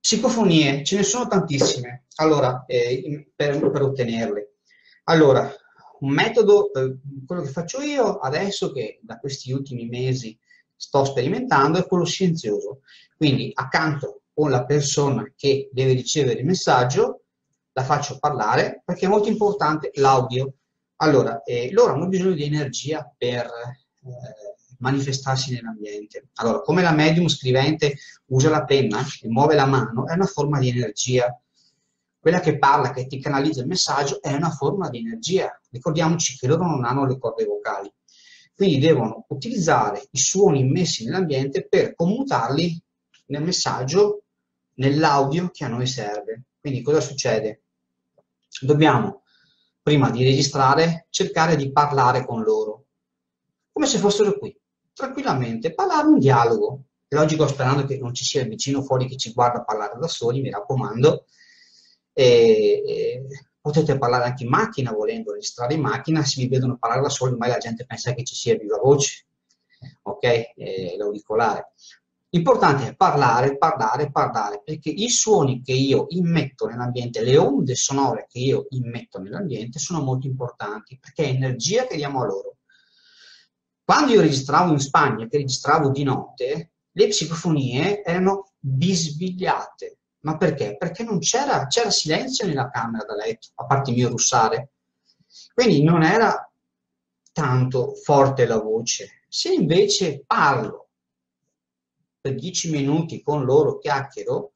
Psicofonie, ce ne sono tantissime, allora, eh, per, per, ottenerle. Allora, un metodo, eh, quello che faccio io adesso, che da questi ultimi mesi sto sperimentando, è quello silenzioso. Quindi, accanto con la persona che deve ricevere il messaggio, la faccio parlare perché è molto importante l'audio. Allora, eh, loro hanno bisogno di energia per eh, manifestarsi nell'ambiente. Allora, come la medium scrivente usa la penna e muove la mano, è una forma di energia. Quella che parla, che ti canalizza il messaggio, è una forma di energia. Ricordiamoci che loro non hanno le corde vocali. Quindi devono utilizzare i suoni immessi nell'ambiente per commutarli nel messaggio, nell'audio che a noi serve. Quindi cosa succede? Dobbiamo, prima di registrare, cercare di parlare con loro, come se fossero qui, tranquillamente, parlare un dialogo. Logico, sperando che non ci sia il vicino fuori che ci guarda parlare da soli, mi raccomando. E, e potete parlare anche in macchina volendo registrare in macchina, se vi vedono parlare da soli, ormai la gente pensa che ci sia viva voce, ok? Eh, l'auricolare. L'importante è parlare, parlare, parlare, perché i suoni che io immetto nell'ambiente, le onde sonore che io immetto nell'ambiente sono molto importanti, perché è energia che diamo a loro. Quando io registravo in Spagna, che registravo di notte, le psicofonie erano bisbigliate. Ma perché? Perché non c'era, c'era silenzio nella camera da letto, a parte mio russare. Quindi non era tanto forte la voce. Se invece parlo per dieci minuti con loro, chiacchiero,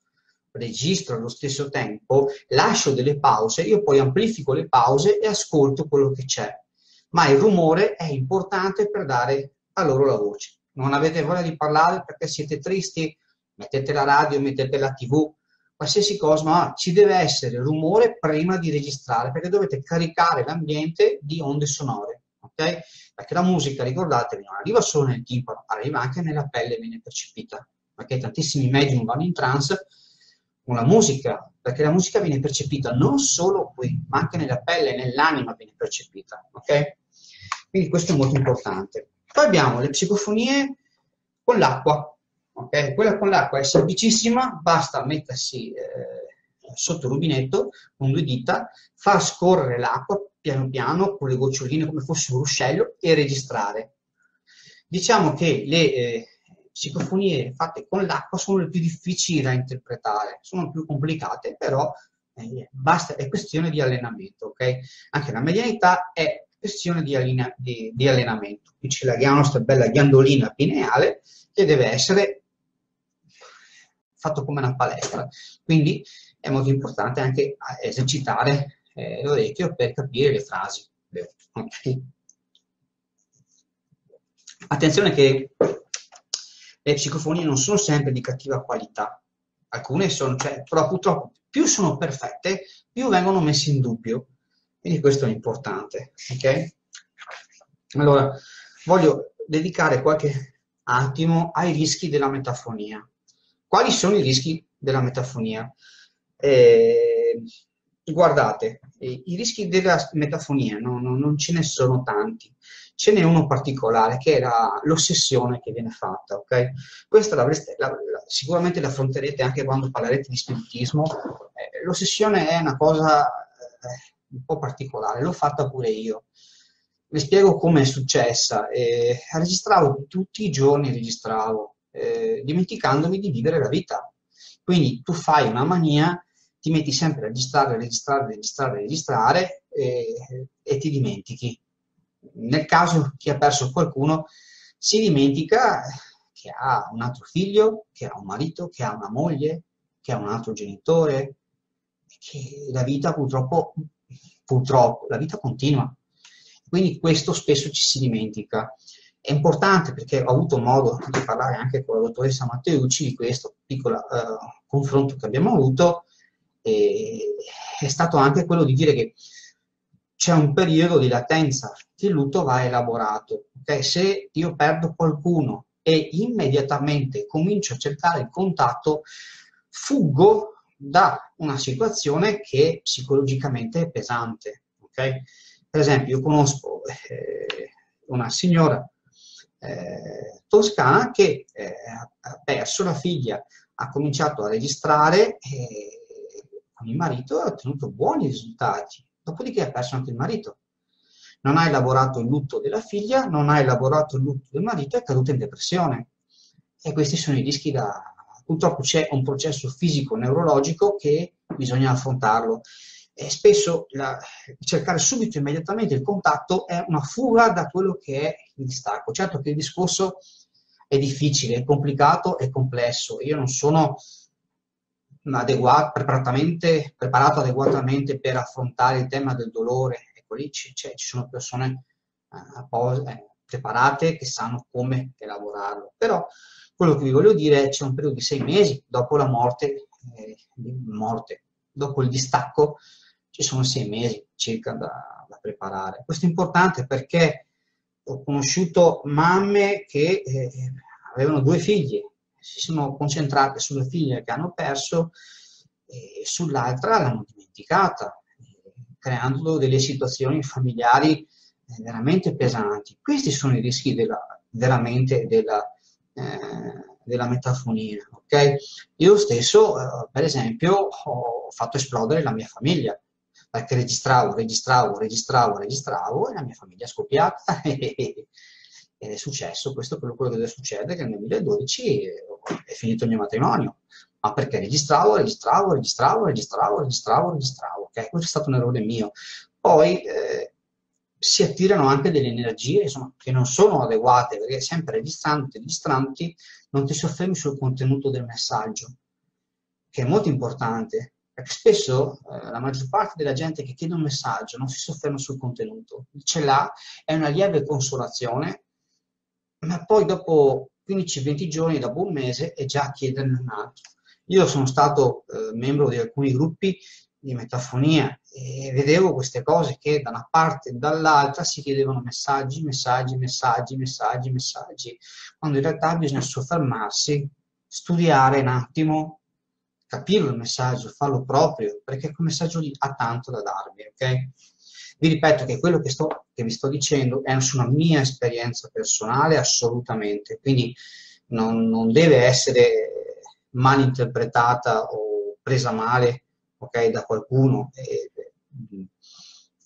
registro allo stesso tempo, lascio delle pause, io poi amplifico le pause e ascolto quello che c'è. Ma il rumore è importante per dare a loro la voce. Non avete voglia di parlare perché siete tristi? Mettete la radio, mettete la tv, qualsiasi cosa, ma ci deve essere rumore prima di registrare perché dovete caricare l'ambiente di onde sonore. Okay? Perché la musica, ricordatevi, non arriva solo nel timpano, arriva anche nella pelle, viene percepita. Perché tantissimi medium vanno in trance con la musica, perché la musica viene percepita non solo qui, ma anche nella pelle, nell'anima viene percepita. Ok? Quindi questo è molto importante. Poi abbiamo le psicofonie con l'acqua. Ok? Quella con l'acqua è semplicissima, basta mettersi eh, sotto il rubinetto con due dita, far scorrere l'acqua piano piano con le goccioline come fosse un ruscello e registrare. Diciamo che le eh, psicofonie fatte con l'acqua sono le più difficili da interpretare, sono più complicate, però eh, basta, è questione di allenamento, ok? Anche la medianità è questione di, alline, di, di allenamento. Qui l'abbiamo la nostra bella ghiandolina pineale che deve essere fatto come una palestra. Quindi è molto importante anche esercitare eh, l'orecchio per capire le frasi. Okay. Attenzione che le psicofonie non sono sempre di cattiva qualità, alcune sono, cioè, però purtroppo più sono perfette, più vengono messe in dubbio. Quindi questo è importante. Okay? Allora, voglio dedicare qualche attimo ai rischi della metafonia. Quali sono i rischi della metafonia? Eh, guardate, i rischi della metafonia no, no, non ce ne sono tanti. Ce n'è uno particolare che è la, l'ossessione che viene fatta, ok? Questa la, la, sicuramente la affronterete anche quando parlerete di spiritismo. Eh, l'ossessione è una cosa eh, un po' particolare, l'ho fatta pure io. Vi spiego come è successa. Eh, registravo tutti i giorni, registravo, eh, dimenticandomi di vivere la vita. Quindi tu fai una mania, ti metti sempre a registrare, registrare, registrare, registrare e, e ti dimentichi. Nel caso chi ha perso qualcuno si dimentica che ha un altro figlio, che ha un marito, che ha una moglie, che ha un altro genitore, che la vita purtroppo, purtroppo, la vita continua. Quindi questo spesso ci si dimentica. È importante perché ho avuto modo di parlare anche con la dottoressa Matteucci di questo piccolo uh, confronto che abbiamo avuto, e è stato anche quello di dire che c'è un periodo di latenza il lutto va elaborato. Okay? Se io perdo qualcuno e immediatamente comincio a cercare il contatto, fuggo da una situazione che psicologicamente è pesante. Okay? Per esempio, io conosco eh, una signora eh, toscana che eh, ha perso la figlia, ha cominciato a registrare e con il marito ha ottenuto buoni risultati, dopodiché ha perso anche il marito. Non ha elaborato il lutto della figlia, non ha elaborato il lutto del marito, è caduta in depressione. E questi sono i rischi da... Purtroppo c'è un processo fisico-neurologico che bisogna affrontarlo. E spesso la, cercare subito, immediatamente il contatto è una fuga da quello che è il distacco. Certo che il discorso è difficile, è complicato, è complesso. Io non sono adeguato, preparato adeguatamente per affrontare il tema del dolore. Ecco lì c- ci sono persone uh, preparate, che sanno come elaborarlo. Però quello che vi voglio dire è che c'è un periodo di sei mesi dopo la morte, eh, morte dopo il distacco, ci sono sei mesi circa da, da, preparare. Questo è importante perché ho conosciuto mamme che eh, avevano due figli, si sono concentrate sulle figlie che hanno perso e sull'altra l'hanno dimenticata, eh, creando delle situazioni familiari eh, veramente pesanti. Questi sono i rischi della, veramente della, eh, della metafonia. Okay? Io stesso, eh, per esempio, ho fatto esplodere la mia famiglia perché registravo, registravo, registravo, registravo e la mia famiglia è scoppiata <laughs> ed è successo, questo è quello che deve succedere, che nel 2012 è finito il mio matrimonio, ma perché registravo, registravo, registravo, registravo, registravo, registravo, ok? Questo è stato un errore mio. Poi eh, si attirano anche delle energie insomma, che non sono adeguate, perché sempre registranti, registranti, non ti soffermi sul contenuto del messaggio, che è molto importante, perché spesso eh, la maggior parte della gente che chiede un messaggio non si sofferma sul contenuto, ce l'ha, è una lieve consolazione, ma poi dopo 15-20 giorni, dopo un mese, è già a chiederne un altro. Io sono stato eh, membro di alcuni gruppi di metafonia e vedevo queste cose che da una parte e dall'altra si chiedevano messaggi, messaggi, messaggi, messaggi, messaggi, quando in realtà bisogna soffermarsi, studiare un attimo, capire il messaggio, farlo proprio, perché quel messaggio lì ha tanto da darvi, ok? Vi ripeto che quello che, sto, che vi sto dicendo è una mia esperienza personale, assolutamente, quindi non, non deve essere mal interpretata o presa male okay, da qualcuno. E,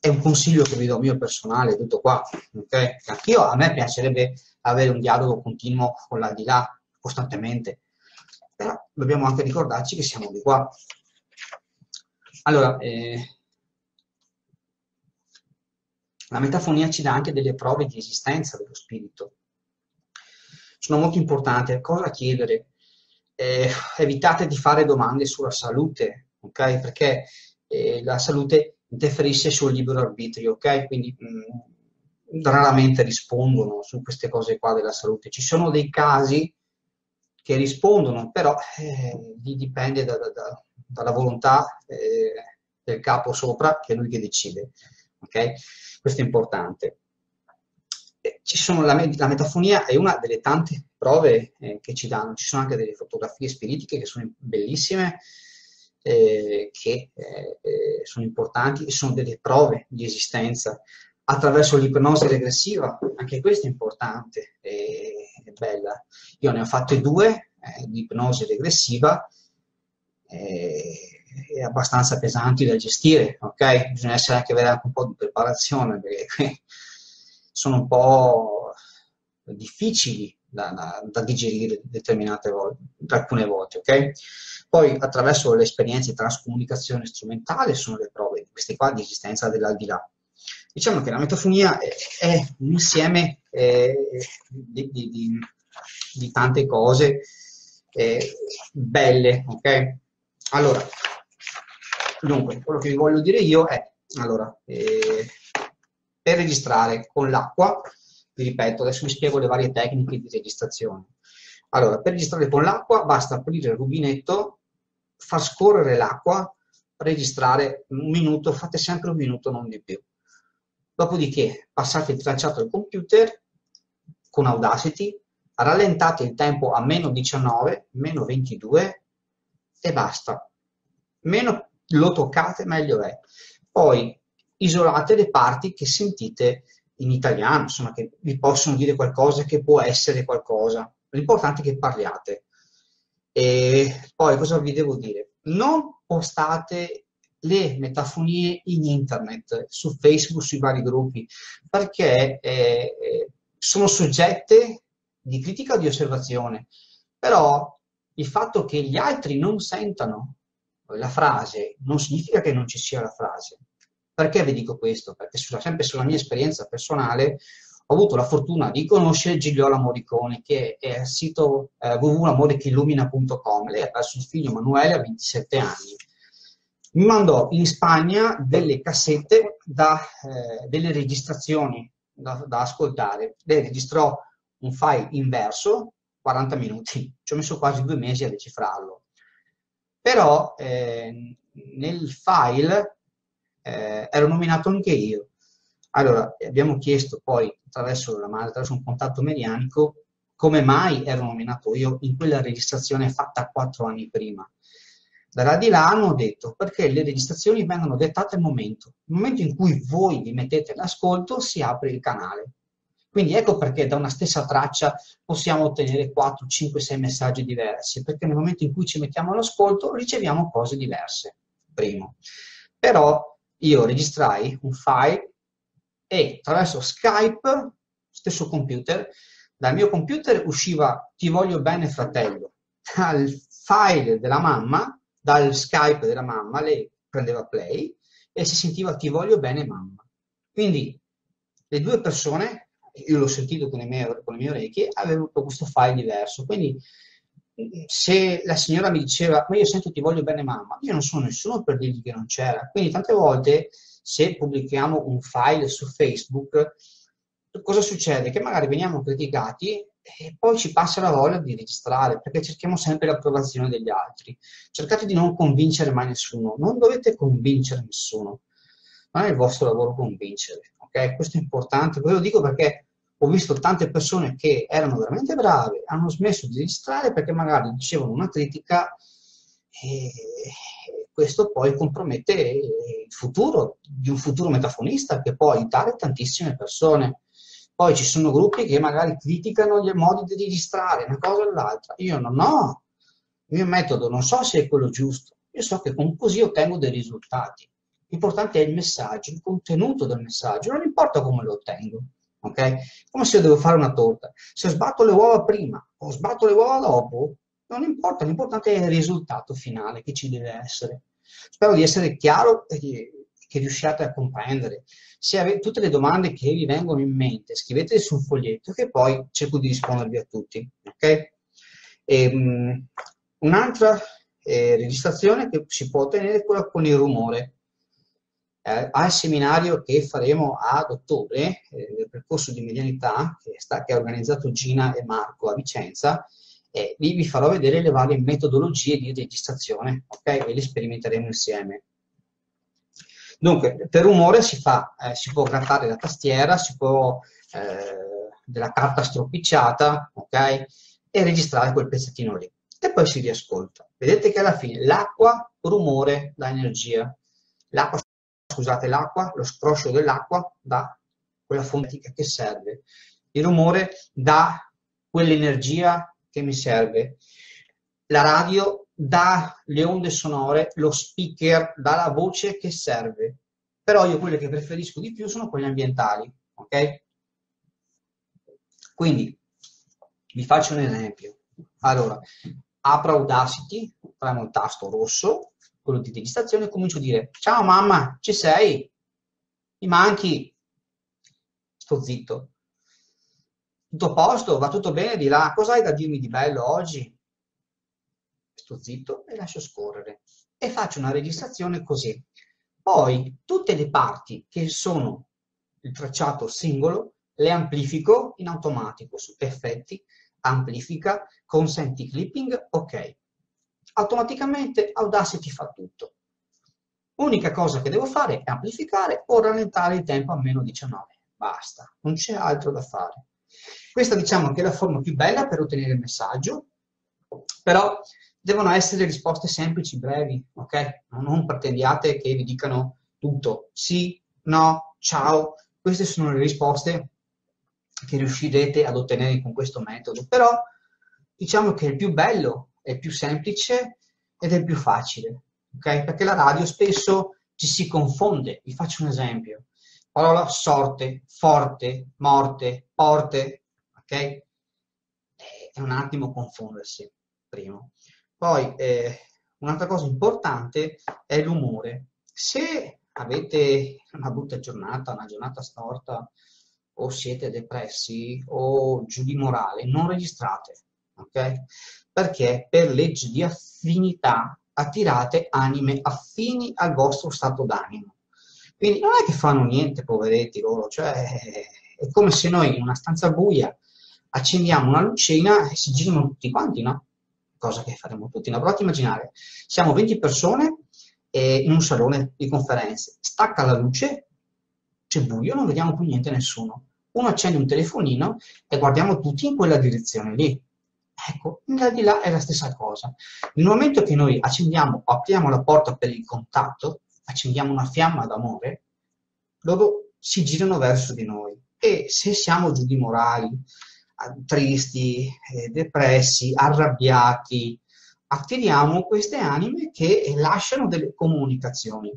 è un consiglio che vi do mio personale, tutto qua. Okay? Anch'io, a me piacerebbe avere un dialogo continuo con l'aldilà, costantemente, però dobbiamo anche ricordarci che siamo di qua. Allora, eh, la metafonia ci dà anche delle prove di esistenza dello spirito. Sono molto importanti. Cosa chiedere? Eh, evitate di fare domande sulla salute, ok? Perché eh, la salute interferisce sul libero arbitrio, ok? Quindi mh, mm, raramente rispondono su queste cose qua della salute. Ci sono dei casi che rispondono, però eh, dipende da, da, da, dalla volontà eh, del capo sopra, che è lui che decide, ok? Questo è importante. Eh, la, metafonia è una delle tante prove eh, che ci danno, ci sono anche delle fotografie spiritiche che sono bellissime, eh, che eh, eh, sono importanti e sono delle prove di esistenza attraverso l'ipnosi regressiva, anche questo è importante, è, è bella. Io ne ho fatte due eh, di ipnosi regressiva, eh, abbastanza pesanti da gestire, ok? Bisogna essere anche avere anche un po' di preparazione, perché sono un po' difficili da, da, da digerire determinate volte, alcune volte, ok? Poi attraverso le esperienze di trascomunicazione strumentale sono le prove di queste qua di esistenza dell'aldilà. Diciamo che la metafonia è, è un insieme eh, di, di, di, di, tante cose eh, belle, ok? Allora, dunque, quello che vi voglio dire io è, allora, eh, per registrare con l'acqua, vi ripeto, adesso vi spiego le varie tecniche di registrazione. Allora, per registrare con l'acqua basta aprire il rubinetto far scorrere l'acqua, registrare un minuto, fate sempre un minuto, non di più. Dopodiché passate il tracciato al computer con Audacity, rallentate il tempo a meno 19, meno 22 e basta. Meno lo toccate, meglio è. Poi isolate le parti che sentite in italiano, insomma, che vi possono dire qualcosa che può essere qualcosa. L'importante è che parliate. E poi cosa vi devo dire? Non postate le metafonie in internet, su Facebook, sui vari gruppi, perché eh, sono soggette di critica o di osservazione. Però il fatto che gli altri non sentano la frase non significa che non ci sia la frase. Perché vi dico questo? Perché sulla, sempre sulla mia esperienza personale ho avuto la fortuna di conoscere Gigliola Morricone, che è il sito eh, www.amorechillumina.com. Lei ha perso il figlio Emanuele a 27 anni. Mi mandò in Spagna delle cassette da, eh, delle registrazioni da, da ascoltare. Lei registrò un file inverso, 40 minuti, ci ho messo quasi due mesi a decifrarlo. Però eh, nel file eh, ero nominato anche io. Allora, abbiamo chiesto poi attraverso la madre, attraverso un contatto medianico, come mai ero nominato io in quella registrazione fatta quattro anni prima. Da di là hanno detto perché le registrazioni vengono dettate al momento. Nel momento in cui voi vi mettete l'ascolto si apre il canale. Quindi ecco perché da una stessa traccia possiamo ottenere 4, 5, 6 messaggi diversi, perché nel momento in cui ci mettiamo all'ascolto riceviamo cose diverse. Primo. Però io registrai un file e attraverso Skype, stesso computer, dal mio computer usciva ti voglio bene fratello, dal file della mamma dal Skype della mamma, lei prendeva play e si sentiva ti voglio bene mamma. Quindi le due persone, io l'ho sentito con, miei, con le mie orecchie, avevano questo file diverso. Quindi se la signora mi diceva ma io sento ti voglio bene mamma, io non sono nessuno per dirgli che non c'era. Quindi tante volte se pubblichiamo un file su Facebook, cosa succede? Che magari veniamo criticati e poi ci passa la voglia di registrare perché cerchiamo sempre l'approvazione degli altri. Cercate di non convincere mai nessuno, non dovete convincere nessuno, non è il vostro lavoro convincere, ok? Questo è importante, ve lo dico perché ho visto tante persone che erano veramente brave, hanno smesso di registrare perché magari dicevano una critica e questo poi compromette il futuro di un futuro metafonista che può aiutare tantissime persone. Poi ci sono gruppi che magari criticano gli modi di registrare una cosa o l'altra. Io non ho, il mio metodo non so se è quello giusto, io so che con così ottengo dei risultati. L'importante è il messaggio, il contenuto del messaggio, non importa come lo ottengo. Ok? Come se io devo fare una torta. Se sbatto le uova prima o sbatto le uova dopo, non importa, l'importante è il risultato finale che ci deve essere. Spero di essere chiaro e che riusciate a comprendere. Se avete tutte le domande che vi vengono in mente, scrivetele sul foglietto che poi cerco di rispondervi a tutti. E, um, un'altra eh, registrazione che si può ottenere è quella con il rumore. Eh, al seminario che faremo ad ottobre, eh, del percorso di medianità, che, sta, che ha organizzato Gina e Marco a Vicenza, e lì vi farò vedere le varie metodologie di registrazione, ok? E le sperimenteremo insieme. Dunque, per rumore si, fa, eh, si può grattare la tastiera, si può eh, della carta stropicciata, ok? E registrare quel pezzettino lì. E poi si riascolta. Vedete che alla fine l'acqua, rumore, dà energia. L'acqua, scusate, l'acqua, lo scroscio dell'acqua dà quella fonetica che serve. Il rumore dà quell'energia che mi serve. La radio dà le onde sonore, lo speaker dà la voce che serve. Però io quelle che preferisco di più sono quelle ambientali, ok? Quindi, vi faccio un esempio. Allora, apro Audacity, premo il tasto rosso, quello di registrazione, e comincio a dire ciao mamma, ci sei? Mi manchi? Sto zitto. Tutto a posto? Va tutto bene di là? Cosa hai da dirmi di bello oggi? sto zitto e lascio scorrere e faccio una registrazione così. Poi tutte le parti che sono il tracciato singolo le amplifico in automatico su effetti, amplifica, consenti clipping, ok. Automaticamente Audacity fa tutto. L'unica cosa che devo fare è amplificare o rallentare il tempo a meno 19. Basta, non c'è altro da fare. Questa diciamo che è la forma più bella per ottenere il messaggio, però devono essere risposte semplici, brevi, ok? Non pretendiate che vi dicano tutto, sì, no, ciao. Queste sono le risposte che riuscirete ad ottenere con questo metodo. Però diciamo che il più bello, è più semplice ed è più facile, ok? Perché la radio spesso ci si confonde. Vi faccio un esempio. Parola sorte, forte, morte, porte, ok? È un attimo confondersi, primo. Poi eh, un'altra cosa importante è l'umore. Se avete una brutta giornata, una giornata storta, o siete depressi o giù di morale, non registrate, ok? Perché per legge di affinità attirate anime affini al vostro stato d'animo. Quindi non è che fanno niente, poveretti loro, cioè è come se noi in una stanza buia accendiamo una lucina e si girano tutti quanti, no? Cosa che faremo tutti. No? Provate a immaginare, siamo 20 persone in un salone di conferenze, stacca la luce, c'è buio, non vediamo più niente nessuno. Uno accende un telefonino e guardiamo tutti in quella direzione lì. Ecco, da di là è la stessa cosa. Nel momento che noi accendiamo, apriamo la porta per il contatto, accendiamo una fiamma d'amore, loro si girano verso di noi. E se siamo giù di morali, tristi, eh, depressi, arrabbiati, attiriamo queste anime che lasciano delle comunicazioni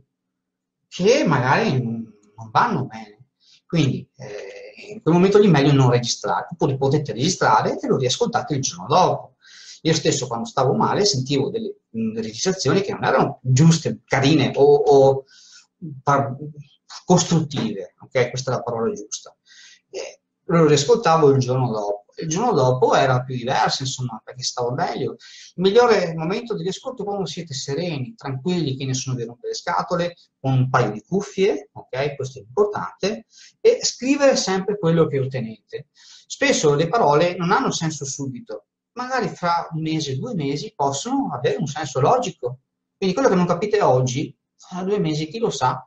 che magari non vanno bene. Quindi eh, in quel momento lì meglio non registrare, oppure potete registrare e lo riascoltate il giorno dopo. Io stesso quando stavo male sentivo delle mh, registrazioni che non erano giuste, carine o, o par- costruttive, ok? Questa è la parola giusta. Lo riascoltavo il giorno dopo il giorno dopo era più diverso, insomma, perché stavo meglio. Il migliore momento di ascolto è quando siete sereni, tranquilli, che nessuno vi rompe le scatole, con un paio di cuffie, ok? Questo è importante, e scrivere sempre quello che ottenete. Spesso le parole non hanno senso subito, magari fra un mese, due mesi possono avere un senso logico. Quindi quello che non capite oggi, fra due mesi, chi lo sa?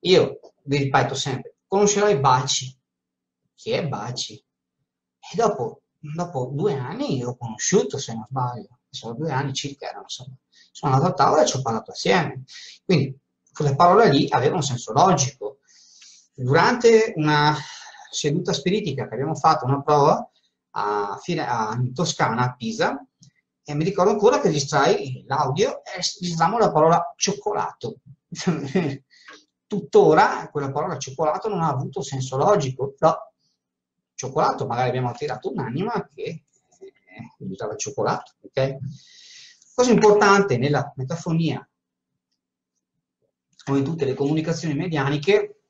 Io vi ripeto sempre, conoscerai Baci. Chi è Baci? E dopo, dopo due anni l'ho conosciuto, se non sbaglio, sono due anni circa erano, insomma. Sono andato a tavola e ci ho parlato assieme. Quindi quelle parole lì avevano un senso logico. Durante una seduta spiritica che abbiamo fatto, una prova a, a, in Toscana, a Pisa, e mi ricordo ancora che registrai l'audio e registrammo la parola cioccolato. <laughs> Tuttora quella parola cioccolato non ha avuto senso logico, però cioccolato, magari abbiamo attirato un'anima che eh, usava il cioccolato. Okay? Cosa importante nella metafonia, come in tutte le comunicazioni medianiche,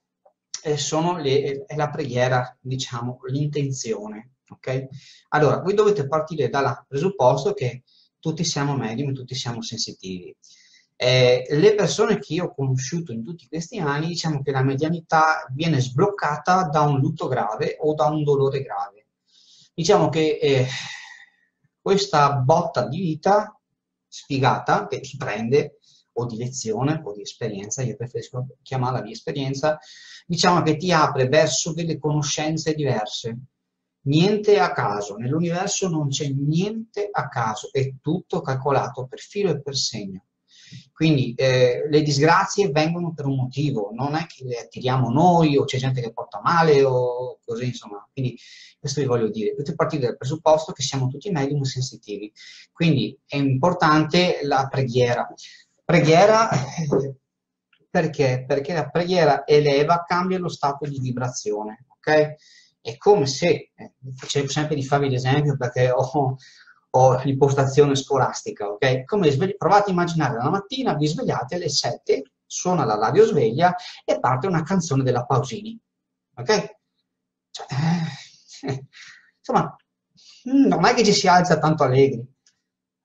eh, le, è la preghiera, diciamo, l'intenzione. Okay? Allora, voi dovete partire dal presupposto che tutti siamo medium, tutti siamo sensitivi. Eh, le persone che io ho conosciuto in tutti questi anni, diciamo che la medianità viene sbloccata da un lutto grave o da un dolore grave. Diciamo che eh, questa botta di vita spiegata che ti prende o di lezione o di esperienza, io preferisco chiamarla di esperienza, diciamo che ti apre verso delle conoscenze diverse. Niente a caso, nell'universo non c'è niente a caso, è tutto calcolato per filo e per segno. Quindi eh, le disgrazie vengono per un motivo, non è che le attiriamo noi o c'è gente che porta male o così, insomma. Quindi questo vi voglio dire. Potete partire dal presupposto che siamo tutti medium sensitivi. Quindi è importante la preghiera. Preghiera <laughs> perché? Perché la preghiera eleva, cambia lo stato di vibrazione, ok? È come se, eh, cerco sempre di farvi l'esempio perché ho, o l'impostazione scolastica, ok? Come provate a immaginare la mattina, vi svegliate alle 7, suona la radio sveglia e parte una canzone della Pausini, ok? Cioè, eh, insomma, non è che ci si alza tanto allegri.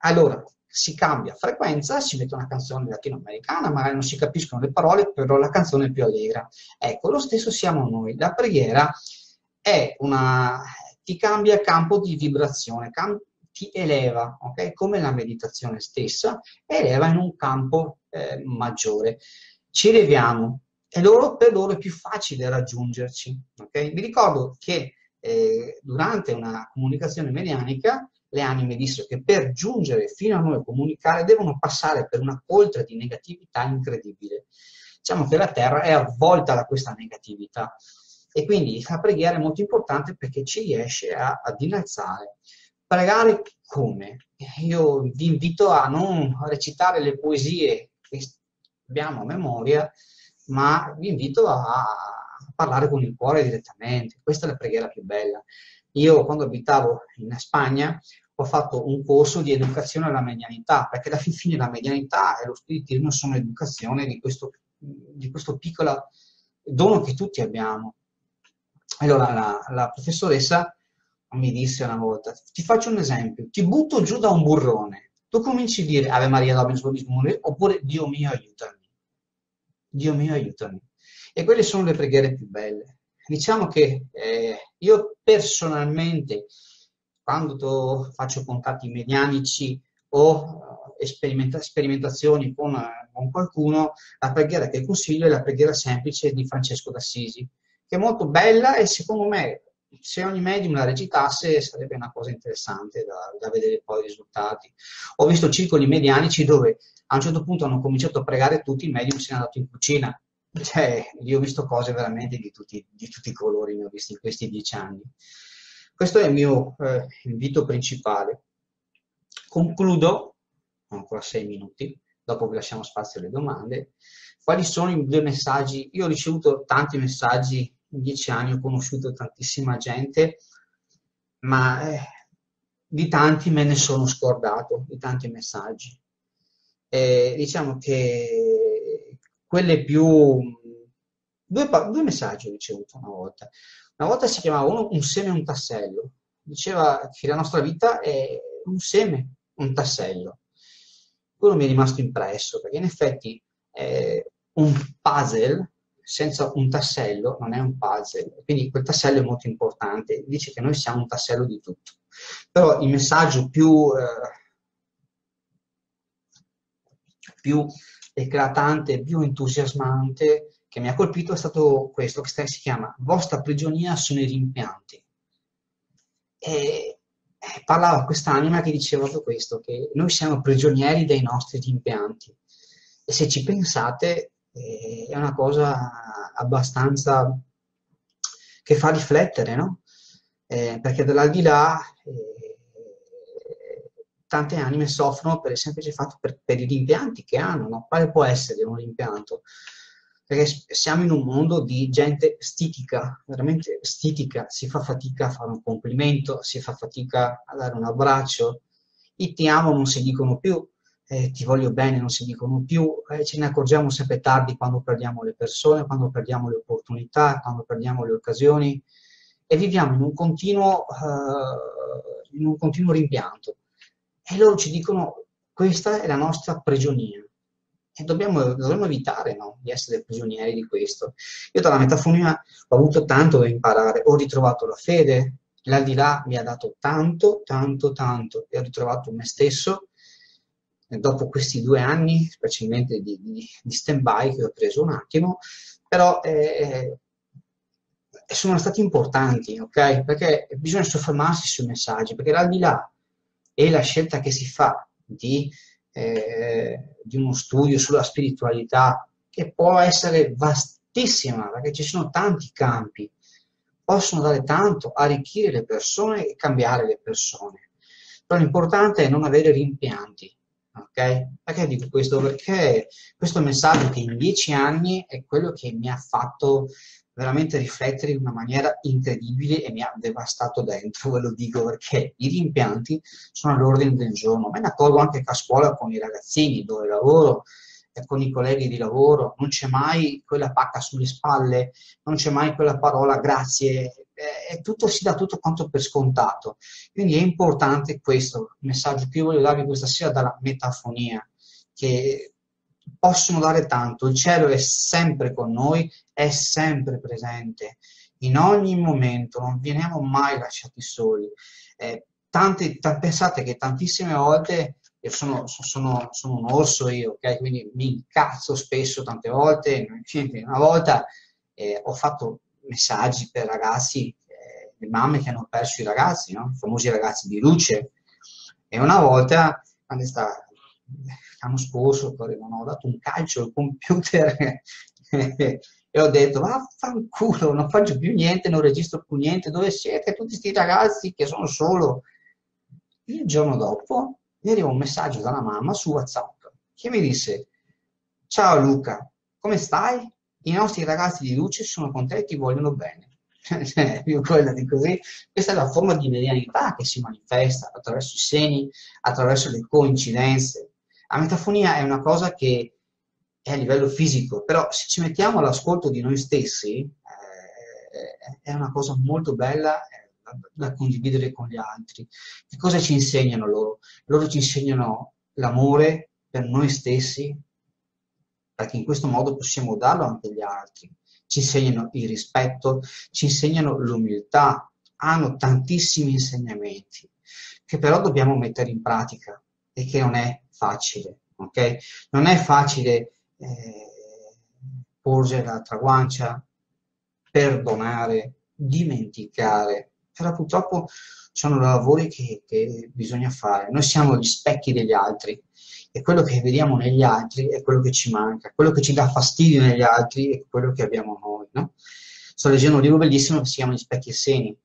Allora, si cambia frequenza, si mette una canzone latinoamericana, magari non si capiscono le parole, però la canzone è più allegra. Ecco, lo stesso siamo noi. La preghiera è una... ti cambia campo di vibrazione, cam- ti eleva, okay? come la meditazione stessa, eleva in un campo eh, maggiore. Ci eleviamo e loro, per loro è più facile raggiungerci. Okay? Vi ricordo che eh, durante una comunicazione medianica le anime dissero che per giungere fino a noi a comunicare devono passare per una coltre di negatività incredibile. Diciamo che la Terra è avvolta da questa negatività e quindi la preghiera è molto importante perché ci riesce a, ad innalzare Pregare come? Io vi invito a non recitare le poesie che abbiamo a memoria, ma vi invito a parlare con il cuore direttamente. Questa è la preghiera più bella. Io quando abitavo in Spagna ho fatto un corso di educazione alla medianità, perché alla fine la medianità e lo spiritismo sono educazione di questo, di questo piccolo dono che tutti abbiamo. Allora la, la professoressa mi disse una volta, ti faccio un esempio, ti butto giù da un burrone, tu cominci a dire Ave Maria Dominus Vobiscum oppure Dio mio aiutami, Dio mio aiutami. E quelle sono le preghiere più belle. diciamo che eh, io personalmente, quando faccio contatti medianici o eh, sperimenta- sperimentazioni con, con, qualcuno, la preghiera che consiglio è la preghiera semplice di Francesco d'Assisi, che è molto bella e secondo me se ogni medium la recitasse sarebbe una cosa interessante da, da, vedere poi i risultati. Ho visto circoli medianici dove a un certo punto hanno cominciato a pregare tutti, il medium se n'è andato in cucina. Cioè, io ho visto cose veramente di tutti, di tutti i colori, ne ho visti in questi dieci anni. Questo è il mio eh, invito principale. Concludo, ho ancora sei minuti, dopo vi lasciamo spazio alle domande. Quali sono i due messaggi? Io ho ricevuto tanti messaggi dieci anni ho conosciuto tantissima gente, ma eh, di tanti me ne sono scordato, di tanti messaggi. Eh, diciamo che quelle più... Due, due, messaggi ho ricevuto una volta. Una volta si chiamava uno un seme e un tassello. Diceva che la nostra vita è un seme, un tassello. Quello mi è rimasto impresso, perché in effetti eh, un puzzle senza un tassello non è un puzzle, quindi quel tassello è molto importante, dice che noi siamo un tassello di tutto. Però il messaggio più, eh, più eclatante, più entusiasmante che mi ha colpito è stato questo, che si chiama Vostra prigionia sono i rimpianti. E parlava quest'anima che diceva questo, che noi siamo prigionieri dei nostri rimpianti. E se ci pensate, è una cosa abbastanza che fa riflettere, no? Eh, perché dall'aldilà eh, tante anime soffrono per il semplice fatto per, per i rimpianti che hanno, no? Quale può essere un rimpianto? Perché siamo in un mondo di gente stitica, veramente stitica, si fa fatica a fare un complimento, si fa fatica a dare un abbraccio, i ti amo non si dicono più, eh, ti voglio bene non si dicono più, eh, ce ne accorgiamo sempre tardi quando perdiamo le persone, quando perdiamo le opportunità, quando perdiamo le occasioni e viviamo in un continuo, uh, in un continuo rimpianto. E loro ci dicono questa è la nostra prigionia e dobbiamo, dovremmo evitare no? di essere prigionieri di questo. Io dalla metafonia ho avuto tanto da imparare, ho ritrovato la fede, l'aldilà mi ha dato tanto, tanto, tanto e ho ritrovato me stesso dopo questi due anni, specialmente di, di, di stand-by che ho preso un attimo, però eh, eh, sono stati importanti, ok? Perché bisogna soffermarsi sui messaggi, perché l'aldilà e la scelta che si fa di, eh, di uno studio sulla spiritualità, che può essere vastissima, perché ci sono tanti campi, possono dare tanto, arricchire le persone e cambiare le persone. Però l'importante è non avere rimpianti, Ok? Perché dico questo? Perché questo messaggio che in dieci anni è quello che mi ha fatto veramente riflettere in una maniera incredibile e mi ha devastato dentro, <laughs> ve lo dico perché i rimpianti sono all'ordine del giorno. Me ne accorgo anche a scuola con i ragazzini dove lavoro, con i colleghi di lavoro, non c'è mai quella pacca sulle spalle, non c'è mai quella parola grazie, è tutto, si dà tutto quanto per scontato. Quindi è importante questo, il messaggio che io voglio darvi questa sera dalla metafonia, che possono dare tanto, il cielo è sempre con noi, è sempre presente, in ogni momento, non veniamo mai lasciati soli. Eh, tante, t- pensate che tantissime volte sono, sono, sono, un orso io, ok? Quindi mi incazzo spesso tante volte. Una volta eh, ho fatto messaggi per ragazzi, eh, le mamme che hanno perso i ragazzi, no? i famosi ragazzi di luce. E una volta, quando sta, l'anno scorso, ho dato un calcio al computer <laughs> e ho detto vaffanculo, non faccio più niente, non registro più niente, dove siete tutti questi ragazzi che sono solo? Il giorno dopo mi arriva un messaggio dalla mamma su WhatsApp che mi disse ciao Luca, come stai? i nostri ragazzi di luce sono con te e ti vogliono bene. <laughs> Cioè, più quella di così. Questa è la forma di medianità che si manifesta attraverso i segni, attraverso le coincidenze. La metafonia è una cosa che è a livello fisico, però se ci mettiamo all'ascolto di noi stessi, eh, è una cosa molto bella da condividere con gli altri. Che cosa ci insegnano loro? Loro ci insegnano l'amore per noi stessi, perché in questo modo possiamo darlo anche agli altri. ci insegnano il rispetto, ci insegnano l'umiltà, hanno tantissimi insegnamenti che però dobbiamo mettere in pratica e che non è facile, ok? Non è facile eh, porgere l'altra guancia, perdonare, dimenticare, però purtroppo sono lavori che, che bisogna fare. Noi siamo gli specchi degli altri e quello che vediamo negli altri è quello che ci manca, quello che ci dà fastidio negli altri è quello che abbiamo noi. No? Sto leggendo un libro bellissimo che si chiama Gli specchi e seni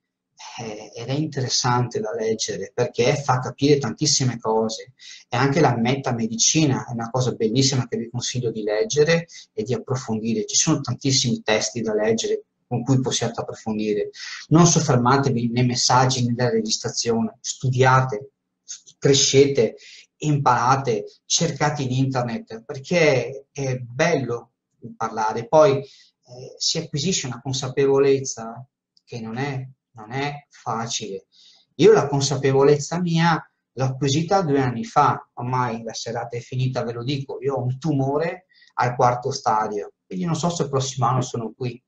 eh, ed è interessante da leggere perché fa capire tantissime cose e anche la metamedicina è una cosa bellissima che vi consiglio di leggere e di approfondire. Ci sono tantissimi testi da leggere con cui possiate approfondire. Non soffermatevi nei messaggi, nella registrazione, studiate, crescete imparate, cercate in internet, perché è bello parlare. Poi eh, si acquisisce una consapevolezza che non è, non è facile. Io la consapevolezza mia l'ho acquisita due anni fa, ormai la serata è finita, ve lo dico, io ho un tumore al quarto stadio, quindi non so se il prossimo anno sono qui,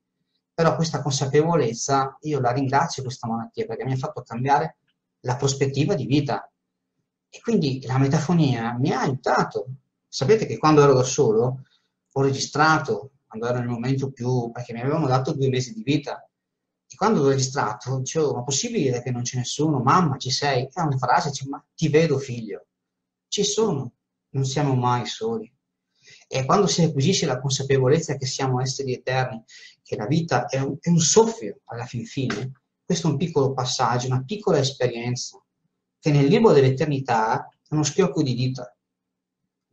però questa consapevolezza io la ringrazio questa malattia perché mi ha fatto cambiare la prospettiva di vita, e quindi la metafonia mi ha aiutato. Sapete che quando ero da solo ho registrato, quando ero nel momento più, perché mi avevano dato due mesi di vita, e quando l'ho registrato dicevo, ma possibile che non c'è nessuno? Mamma, ci sei? È una frase, dice, ma ti vedo figlio. Ci sono, non siamo mai soli. E quando si acquisisce la consapevolezza che siamo esseri eterni, che la vita è un, è un soffio alla fin fine, questo è un piccolo passaggio, una piccola esperienza che nel libro dell'eternità è uno schiocco di dita.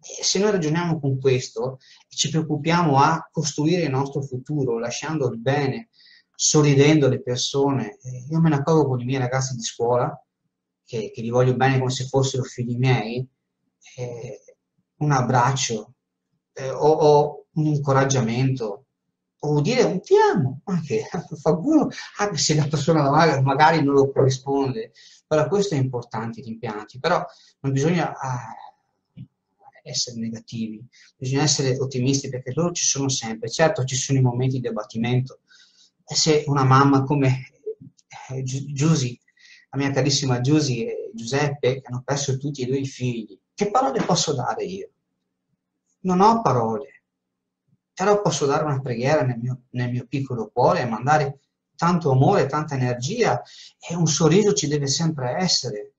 E se noi ragioniamo con questo e ci preoccupiamo a costruire il nostro futuro, lasciando il bene, sorridendo le persone, io me ne accorgo con i miei ragazzi di scuola, che, che li voglio bene come se fossero figli miei, eh, un abbraccio eh, o, o, un incoraggiamento o dire un ti amo, anche <laughs> anche se la persona magari non lo corrisponde, però questo è importante, gli impianti, però non bisogna ah, essere negativi, bisogna essere ottimisti perché loro ci sono sempre. Certo ci sono i momenti di abbattimento e se una mamma come eh, Giusy, la mia carissima Giusy e Giuseppe, che hanno perso tutti e due i figli, che parole posso dare io? Non ho parole, però posso dare una preghiera nel mio, nel mio piccolo cuore e mandare tanto amore, tanta energia e un sorriso ci deve sempre essere.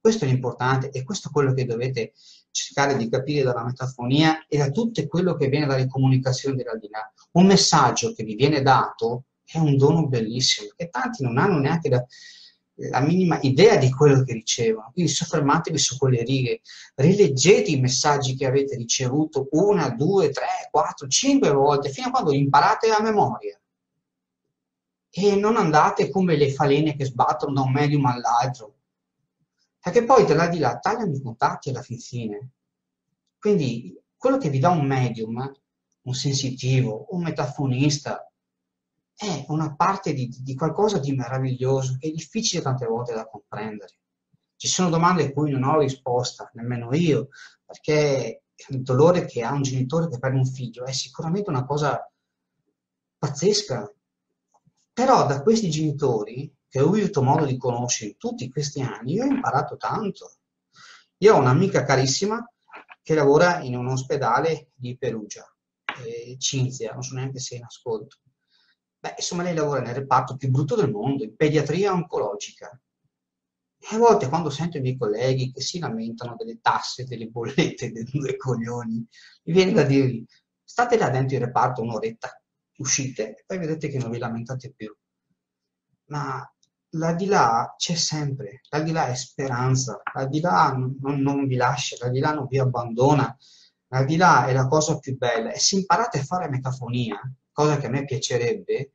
Questo è l'importante e questo è quello che dovete cercare di capire dalla metafonia e da tutto quello che viene dalle comunicazioni dell'aldilà. Un messaggio che vi viene dato è un dono bellissimo, che tanti non hanno neanche la, la minima idea di quello che ricevono. Quindi soffermatevi su quelle righe, rileggete i messaggi che avete ricevuto una, due, tre, quattro, cinque volte, fino a quando imparate a memoria e non andate come le falene che sbattono da un medium all'altro, perché poi da là di là tagliano i contatti alla fin fine. Quindi quello che vi dà un medium, un sensitivo, un metafonista, è una parte di, di qualcosa di meraviglioso che è difficile tante volte da comprendere. Ci sono domande a cui non ho risposta, nemmeno io, perché il dolore che ha un genitore che perde un figlio è sicuramente una cosa pazzesca, però da questi genitori, che ho avuto modo di conoscere tutti questi anni, io ho imparato tanto. Io ho un'amica carissima che lavora in un ospedale di Perugia, eh, Cinzia, non so neanche se in ascolto. Beh, insomma, lei lavora nel reparto più brutto del mondo, in pediatria oncologica. E a volte quando sento i miei colleghi che si lamentano delle tasse, delle bollette, <laughs> dei due coglioni, mi viene da dirgli, state là dentro il reparto un'oretta, uscite e poi vedete che non vi lamentate più. Ma l'aldilà c'è sempre, l'aldilà è speranza, l'aldilà non, non, non vi lascia, l'aldilà non vi abbandona, l'aldilà è la cosa più bella e se imparate a fare metafonia, cosa che a me piacerebbe,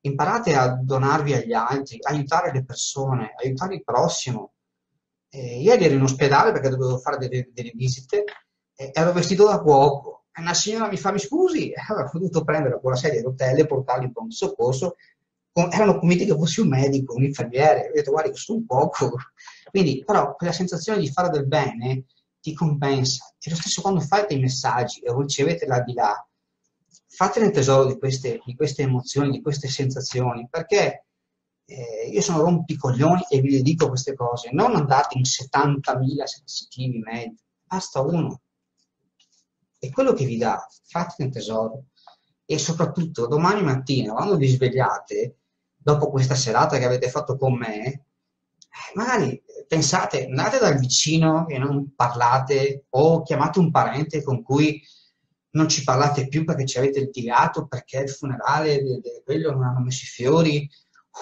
imparate a donarvi agli altri, aiutare le persone, aiutare il prossimo. Eh, ieri ero in ospedale perché dovevo fare delle, delle visite, eh, ero vestito da cuoco, una signora mi fa, mi scusi, <laughs> avrei potuto prendere con la sedia di rotelle e portarli in pronto soccorso, erano convinti che fossi un medico, un infermiere, ho detto guardi, sto un poco. <laughs> Quindi, però, quella sensazione di fare del bene ti compensa. E lo stesso quando fate i messaggi e ricevete là di là, fatene tesoro di queste, di queste emozioni, di queste sensazioni, perché eh, io sono rompicoglioni e vi dico queste cose, non andate in 70.000 sensitivi medi, basta uno. E quello che vi dà, fatene tesoro. E soprattutto domani mattina, quando vi svegliate, dopo questa serata che avete fatto con me, eh, magari pensate, andate dal vicino e non parlate, o chiamate un parente con cui non ci parlate più perché ci avete litigato, perché il funerale quello non hanno messo i fiori,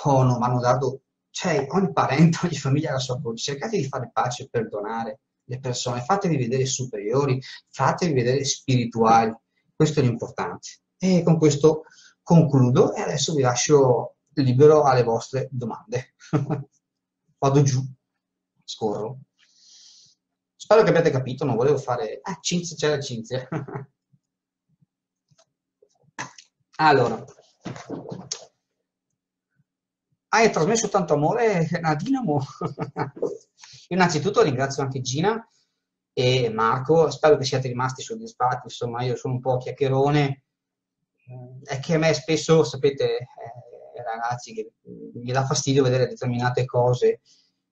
o non hanno dato... Cioè, ogni parente, <laughs> ogni famiglia ha la sua voce. Cercate di fare pace e perdonare le persone, fatevi vedere superiori, fatevi vedere spirituali. Questo è l'importante. E con questo concludo e adesso vi lascio libero alle vostre domande. <laughs> Vado giù, scorro. Spero che abbiate capito, non volevo fare... Ah, Cinzia, c'è la Cinzia. <laughs> allora, hai trasmesso tanto amore a Dinamo. <laughs> Innanzitutto ringrazio anche Gina e Marco, spero che siate rimasti soddisfatti, insomma io sono un po' chiacchierone, mm, è che a me spesso, sapete, eh, ragazzi, che mi dà fastidio vedere determinate cose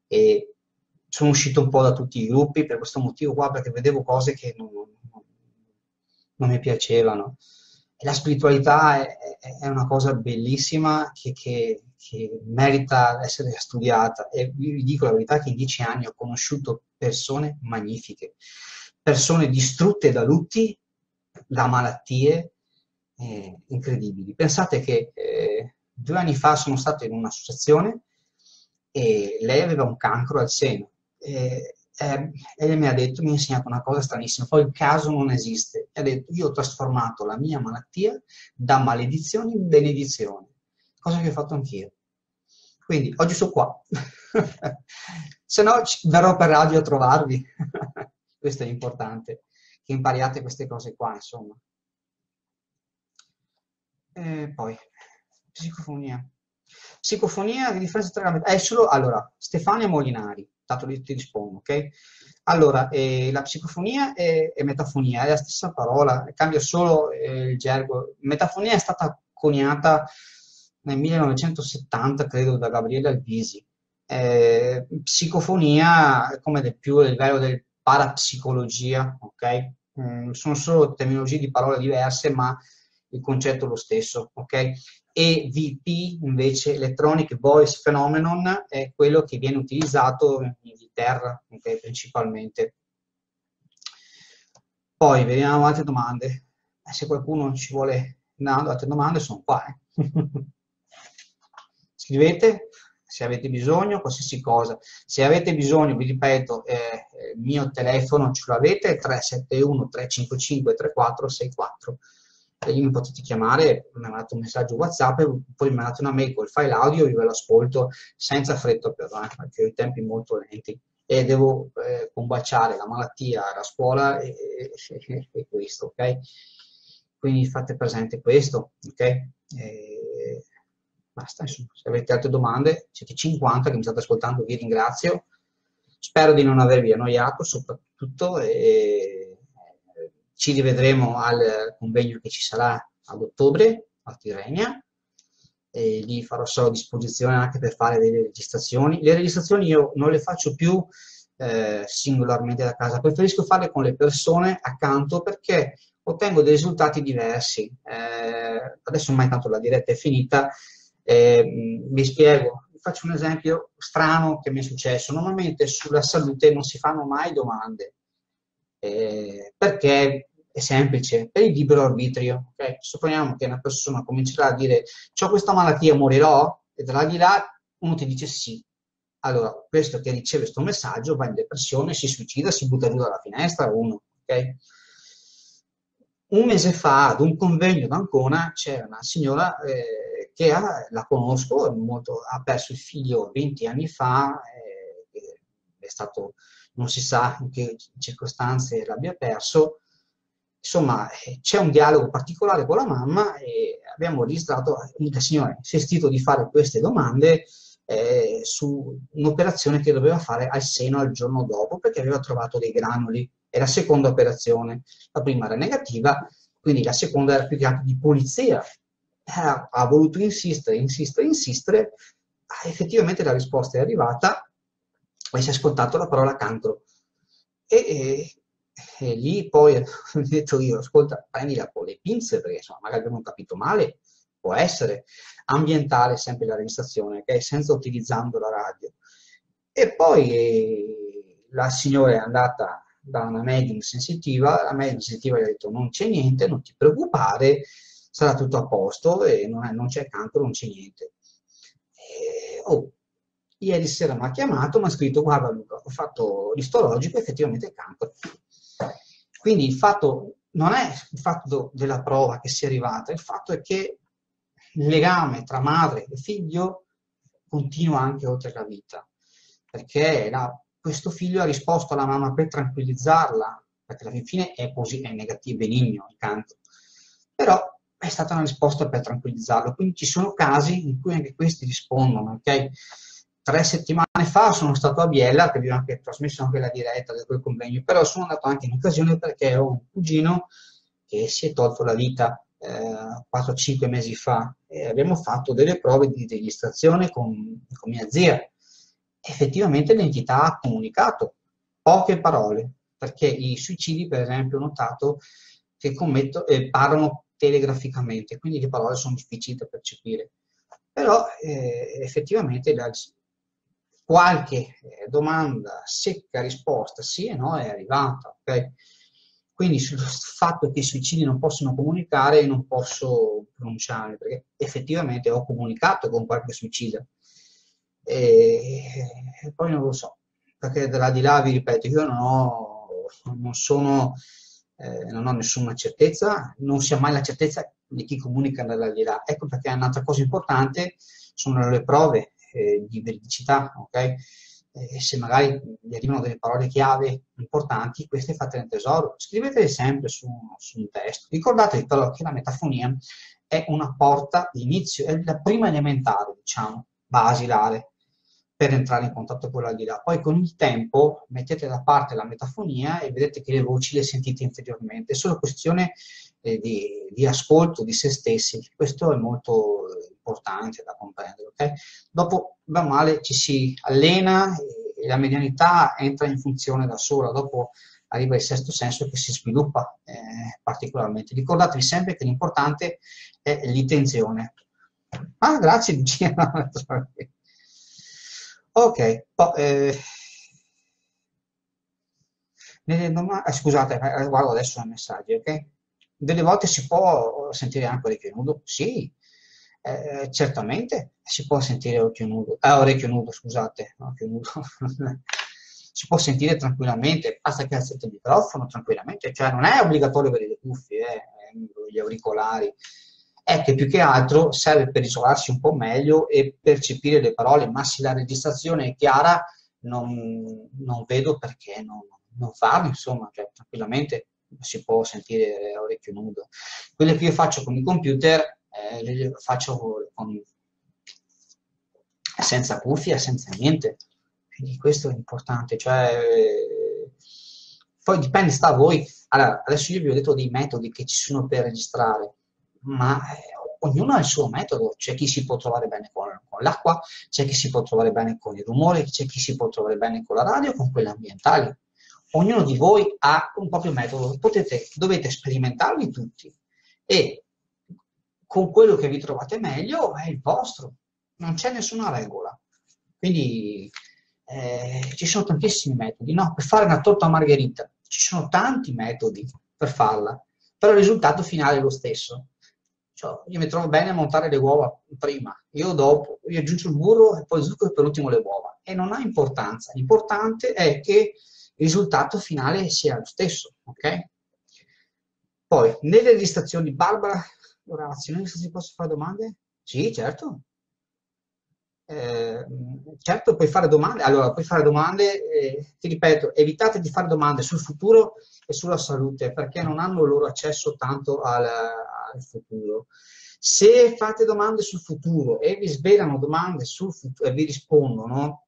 e sono uscito un po' da tutti i gruppi per questo motivo qua, perché vedevo cose che non, non, non mi piacevano la spiritualità è, è, una cosa bellissima che, che, che, merita essere studiata e vi dico la verità che in dieci anni ho conosciuto persone magnifiche, persone distrutte da lutti, da malattie eh, incredibili. Pensate che eh, due anni fa sono stato in un'associazione e lei aveva un cancro al seno. Eh, eh, lei mi ha detto, mi ha insegnato una cosa stranissima, poi il caso non esiste. E ha detto, io ho trasformato la mia malattia da maledizione in benedizione, cosa che ho fatto anch'io. Quindi oggi sono qua, <laughs> se no verrò per radio a trovarvi. <laughs> Questo è importante, che impariate queste cose qua, insomma. E poi, psicofonia. Psicofonia, di differenza tra. È solo, allora, Stefania Molinari, tanto ti rispondo, ok? Allora, eh, la psicofonia e, e, metafonia è la stessa parola, cambia solo eh, il gergo. Metafonia è stata coniata nel 1970, credo, da Gabriele Albisi. Eh, psicofonia è come del più a livello del parapsicologia, ok? Mm, sono solo terminologie di parole diverse, ma il concetto è lo stesso, ok? EVP invece, Electronic Voice Phenomenon, è quello che viene utilizzato in Inghilterra okay, principalmente. Poi vediamo altre domande. Eh, se qualcuno ci vuole dare altre domande, sono qua. Eh. <laughs> Scrivete se avete bisogno, qualsiasi cosa. Se avete bisogno, vi ripeto, eh, il mio telefono ce l'avete, 371 355 3464 lì mi potete chiamare, mi mandate un messaggio WhatsApp e poi mi mandate una mail col file audio, io ve l'ascolto senza fretta però, eh, perché ho i tempi molto lenti e devo eh, combaciare la malattia, la scuola e, e, e, questo, ok? Quindi fate presente questo, ok? E basta, insomma, se avete altre domande, siete 50 che mi state ascoltando, vi ringrazio. Spero di non avervi annoiato soprattutto e ci rivedremo al convegno che ci sarà ad ottobre a Tirrenia e lì farò solo a disposizione anche per fare delle registrazioni. Le registrazioni io non le faccio più eh, singolarmente da casa, preferisco farle con le persone accanto perché ottengo dei risultati diversi. Eh, adesso ormai tanto la diretta è finita, eh, vi spiego, faccio un esempio strano che mi è successo. Normalmente sulla salute non si fanno mai domande, eh, perché è semplice, per il libero arbitrio. Okay? Supponiamo che una persona comincerà a dire ho questa malattia, morirò, e da di là uno ti dice sì. Allora, questo che riceve questo messaggio va in depressione, si suicida, si butta giù dalla finestra, uno. Okay? Un mese fa, ad un convegno d'Ancona, c'è una signora eh, che ha, la conosco, molto, ha perso il figlio 20 anni fa, eh, è stato, non si sa in che circostanze l'abbia perso, Insomma, eh, c'è un dialogo particolare con la mamma e abbiamo registrato, il signore si è stito di fare queste domande eh, su un'operazione che doveva fare al seno al giorno dopo perché aveva trovato dei granuli. È la seconda operazione. La prima era negativa Quindi la seconda era più che altro di polizia. Ha, ha voluto insistere, insistere, insistere, effettivamente la risposta è arrivata e si è ascoltato la parola cancro. E, e, e lì poi <laughs> ho detto io, ascolta, prendila con le pinze, perché insomma, magari abbiamo capito male, può essere. Ambientale sempre la registrazione, okay? senza utilizzando la radio. E poi eh, la signora è andata da una medium sensitiva, la medium sensitiva gli ha detto non c'è niente, non ti preoccupare, sarà tutto a posto e non, è, non c'è cancro, non c'è niente. E, oh, ieri sera mi ha chiamato, mi ha scritto guarda Luca, ho fatto l'istologico, effettivamente è cancro. Quindi il fatto non è il fatto della prova che sia arrivata, il fatto è che il legame tra madre e figlio continua anche oltre la vita, perché la, questo figlio ha risposto alla mamma per tranquillizzarla, perché alla fine è così, è negativo, benigno il canto, però è stata una risposta per tranquillizzarlo, quindi ci sono casi in cui anche questi rispondono, ok? Tre settimane fa sono stato a Biella, che abbiamo anche trasmesso anche la diretta del quel convegno, però sono andato anche in occasione perché ho un cugino che si è tolto la vita eh, 4-5 mesi fa e abbiamo fatto delle prove di registrazione con, con mia zia. Effettivamente l'entità ha comunicato poche parole, perché i suicidi, per esempio, ho notato che commetto, eh, parlano telegraficamente, quindi le parole sono difficili da percepire. Però eh, effettivamente la, qualche eh, domanda secca risposta sì e no è arrivata. Okay? Quindi sul <laughs> fatto che i suicidi non possono comunicare non posso pronunciare, perché effettivamente ho comunicato con qualche suicida. E, poi non lo so, perché da di là vi ripeto, io non ho, non sono, eh, non ho nessuna certezza, non si ha mai la certezza di chi comunica da di là. Ecco perché un'altra cosa importante sono le prove eh, di veridicità, ok? eh, se magari vi arrivano delle parole chiave importanti, queste fatele tesoro. Scrivetele sempre su, su un testo. Ricordatevi però che la metafonia è una porta di inizio, è la prima elementare, diciamo, basilare, per entrare in contatto con l'aldilà. Poi con il tempo mettete da parte la metafonia e vedete che le voci le sentite interiormente. È solo questione eh, di, di, ascolto di se stessi. Questo è molto importante da comprendere. Okay? Dopo, va male, ci si allena e la medianità entra in funzione da sola. Dopo arriva il sesto senso che si sviluppa eh, particolarmente. Ricordatevi sempre che l'importante è l'intenzione. Ah, grazie Lucia. <laughs> ok, oh, eh, eh, scusate, eh, guardo adesso i messaggi, ok? delle volte si può sentire anche nudo? Sì, eh, certamente si può sentire orecchio nudo, eh, orecchio nudo, scusate, orecchio nudo. <laughs> si può sentire tranquillamente, basta che alzate il microfono tranquillamente, cioè non è obbligatorio avere le cuffie, eh, gli auricolari, è che più che altro serve per isolarsi un po' meglio e percepire le parole, ma se la registrazione è chiara non, non vedo perché non, non farlo, insomma, cioè, tranquillamente si può sentire a orecchio nudo. Quelle che io faccio con i computer eh, le faccio con, senza cuffia, senza niente. Quindi questo è importante. Cioè, poi dipende, sta a voi. Allora, adesso io vi ho detto dei metodi che ci sono per registrare, ma eh, ognuno ha il suo metodo. C'è chi si può trovare bene con, con, l'acqua, c'è chi si può trovare bene con il rumore, c'è chi si può trovare bene con la radio, con quelle ambientali ognuno di voi ha un proprio metodo, Potete, dovete sperimentarli tutti e con quello che vi trovate meglio è il vostro, non c'è nessuna regola. Quindi eh, ci sono tantissimi metodi, no? Per fare una torta margherita ci sono tanti metodi per farla, però il risultato finale è lo stesso. Cioè, io mi trovo bene a montare le uova prima, io dopo, io aggiungo il burro e poi zucchero per ultimo le uova. E non ha importanza, l'importante è che il risultato finale sia lo stesso, ok? Poi, nelle registrazioni, Barbara Orazio, se posso fare domande? Sì, certo. Eh, certo, puoi fare domande. Allora, puoi fare domande, eh, ti ripeto, evitate di fare domande sul futuro e sulla salute, perché non hanno loro accesso tanto al, al futuro. Se fate domande sul futuro e vi svelano domande sul futuro e vi rispondono,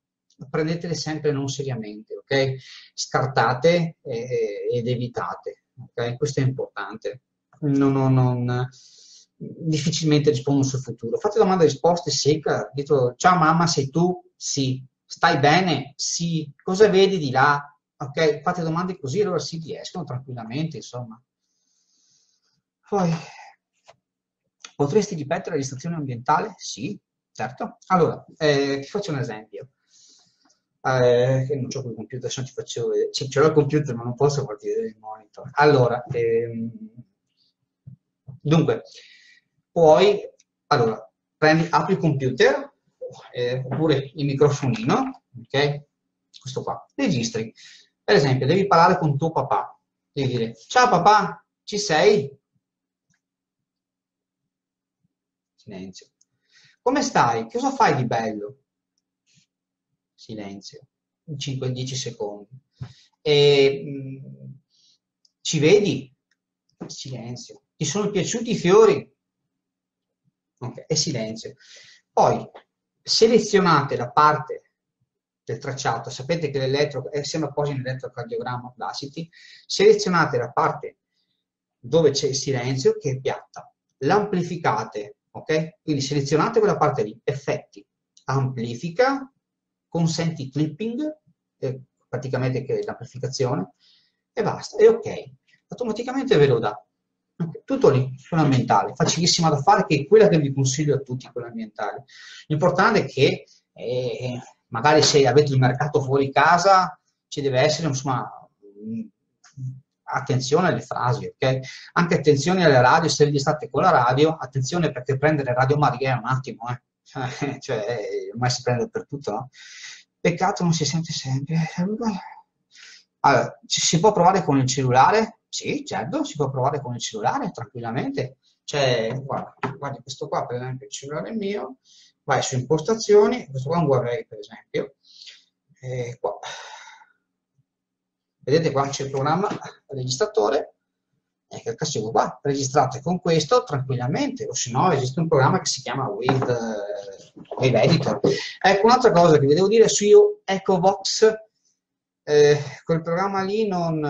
prendetele sempre non seriamente, ok? Scartate eh, ed evitate, ok? Questo è importante. non, non, non, difficilmente rispondono sul futuro. Fate domande e risposte secca, dietro, ciao mamma, sei tu? Sì. Stai bene? Sì. Cosa vedi di là? Ok, fate domande così, allora si riescono tranquillamente, insomma. Poi, potresti ripetere la registrazione ambientale? Sì, certo. Allora, eh, ti faccio un esempio. Eh, che non ho il computer, adesso ti faccio vedere. Sì, ce l'ho il computer, ma non posso vedere il monitor. Allora, ehm, dunque, poi, allora, prendi, apri il computer, eh, oppure il microfonino, ok? Questo qua, registri. Per esempio, devi parlare con tuo papà. Devi dire, ciao papà, ci sei? Silenzio. Come stai? Cosa fai di bello? Silenzio. 5-10 secondi. E, mh, mm, ci vedi? Silenzio. Ti sono piaciuti i fiori? Ok, e silenzio. Poi selezionate la parte del tracciato, sapete che l'elettro, eh, siamo quasi in elettrocardiogramma Audacity, selezionate la parte dove c'è il silenzio che è piatta, l'amplificate, ok? Quindi selezionate quella parte lì, effetti, amplifica, consenti clipping, eh, praticamente che è l'amplificazione, e basta, e ok. Automaticamente ve lo dà. Tutto lì, quella ambientale, facilissima da fare, che è quella che vi consiglio a tutti, quella ambientale. L'importante è che eh, magari se avete il mercato fuori casa, ci deve essere, insomma, attenzione alle frasi, ok? Anche attenzione alle radio, se vi state con la radio, attenzione perché prendere Radio Maria è un attimo, eh? <laughs> cioè, ormai si prende per tutto, no? Peccato non si sente sempre. Allora, ci si può provare con il cellulare? Sì, certo, si può provare con il cellulare tranquillamente. Cioè, guarda, guarda questo qua per esempio il cellulare mio, vai su impostazioni, questo qua è un Huawei per esempio, e qua. Vedete qua c'è il programma registratore, ecco il cassivo qua, registrate con questo tranquillamente, o se no esiste un programma che si chiama Wave, Wave Editor. Ecco, un'altra cosa che vi devo dire su EcoVox, eh, quel programma lì non,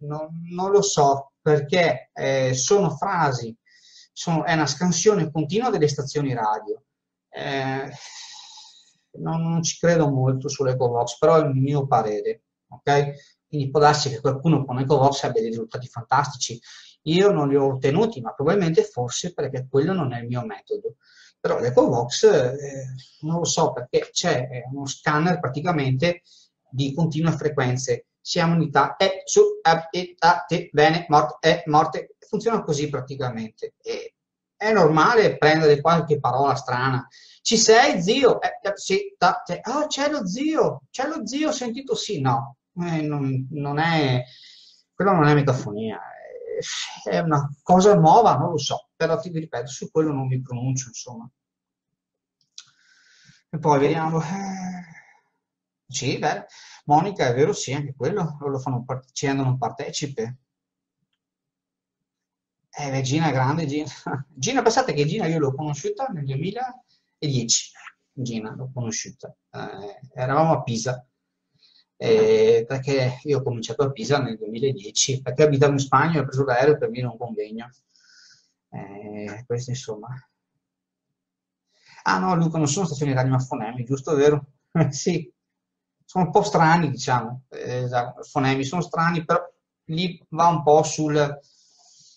non, non lo so, perché eh, sono frasi, sono, è una scansione continua delle stazioni radio. Eh, non, non, ci credo molto sull'EcoVox, però è il mio parere, ok? Quindi può darsi che qualcuno con EcoVox abbia dei risultati fantastici. Io non li ho ottenuti, ma probabilmente forse perché quello non è il mio metodo. Però l'EcoVox eh, non lo so perché c'è uno scanner praticamente di continue frequenze siamo unità, è su, è, a, te, bene, morte, è morte, funziona così praticamente. E è normale prendere qualche parola strana. Ci sei, zio? Eh, eh, sì, ta, te. Oh, c'è lo zio, c'è lo zio, ho sentito sì, no. Eh, non, non, è, quello non è metafonia, è, è una cosa nuova, non lo so, però ti ripeto, su quello non mi pronuncio, insomma. E poi vediamo. Eh, sì, beh, Monica, è vero, sì, anche quello, lo fanno, ci rendono partecipe. Eh, beh, Gina grande, Gina. <laughs> Gina, pensate che Gina io l'ho conosciuta nel 2010. Gina l'ho conosciuta. Eh, eravamo a Pisa. Eh, perché io ho cominciato a Pisa nel 2010, perché abitavo in Spagna e ho preso l'aereo per venire a un convegno. Eh, questo insomma. Ah no, Luca, non sono stazioni radio fonemi, giusto, vero? <laughs> sì, sono un po' strani, diciamo, eh, fonemi sono strani, però lì va un po' sul,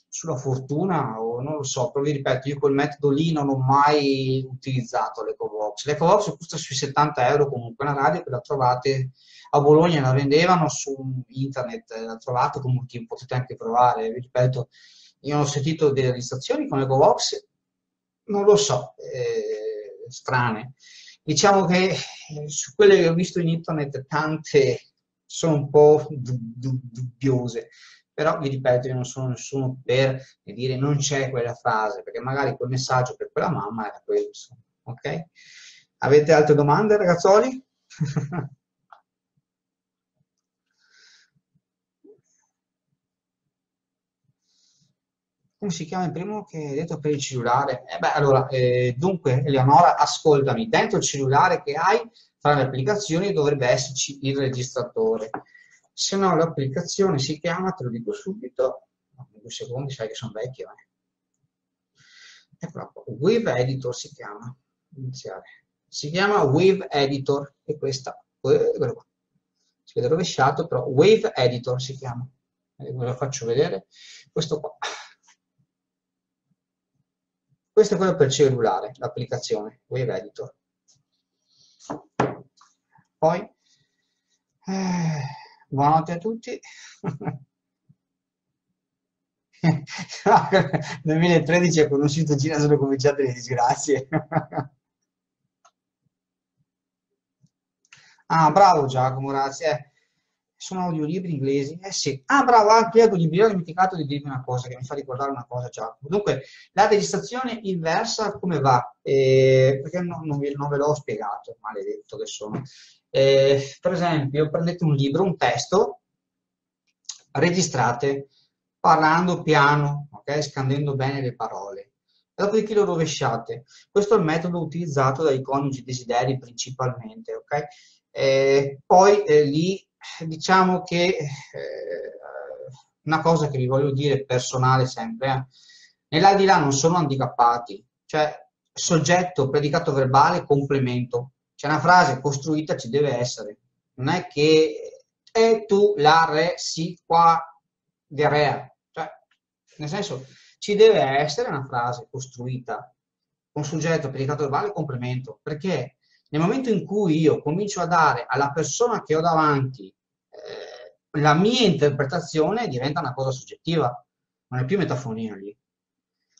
sulla fortuna, o non lo so, però vi ripeto, io quel metodo lì non ho mai utilizzato l'EcoVox. L'EcoVox costa sui 70 euro comunque, una radio che la trovate a Bologna, la vendevano su internet, la trovate comunque, potete anche provare, vi ripeto, io ho sentito delle registrazioni con l'EcoVox, non lo so, eh, strane. Diciamo che eh, su quelle che ho visto in internet tante sono un po' dubbiose, però vi ripeto, io non sono nessuno per dire non c'è quella frase, perché magari quel messaggio per quella mamma era quello, insomma, ok? Avete altre domande, ragazzoli? <laughs> come si chiama il primo che hai detto per il cellulare? Eh beh, allora, eh, dunque, Eleonora, ascoltami, dentro il cellulare che hai, tra le applicazioni dovrebbe esserci il registratore. Se no l'applicazione si chiama, te lo dico subito, due secondi, sai che sono vecchio. Eh. Eccola qua, Wave Editor si chiama, iniziare. Si chiama Wave Editor e questa, eccolo qua. Si vede rovesciato, però Wave Editor si chiama. Ve lo faccio vedere. Questo qua. Questo è quello per cellulare, l'applicazione Wave Editor. Poi, eh, buonanotte a tutti. <laughs> 2013 ho conosciuto Cina, sono cominciate le disgrazie. <laughs> ah, bravo Giacomo, grazie. Sono audiolibri inglesi? Eh sì. Ah, bravo, anche ah, audiolibri. Ho dimenticato di dirvi una cosa che mi fa ricordare una cosa, Giacomo. Dunque, la registrazione inversa come va? Eh, perché non, non, vi, non, ve l'ho spiegato, maledetto che sono. Eh, per esempio, prendete un libro, un testo, registrate parlando piano, okay? scandendo bene le parole. Dopodiché lo rovesciate. Questo è il metodo utilizzato dai coniugi desideri principalmente. Okay? Eh, poi eh, lì diciamo che eh, una cosa che vi voglio dire personale sempre, eh, nell'aldilà non sono handicappati, cioè soggetto, predicato verbale, complemento. C'è una frase costruita, ci deve essere. Non è che e tu, la, re, si, qua, de rea. Cioè, nel senso, ci deve essere una frase costruita con soggetto, predicato verbale, complemento. Perché nel momento in cui io comincio a dare alla persona che ho davanti eh, la mia interpretazione, diventa una cosa soggettiva, non è più metafonia lì.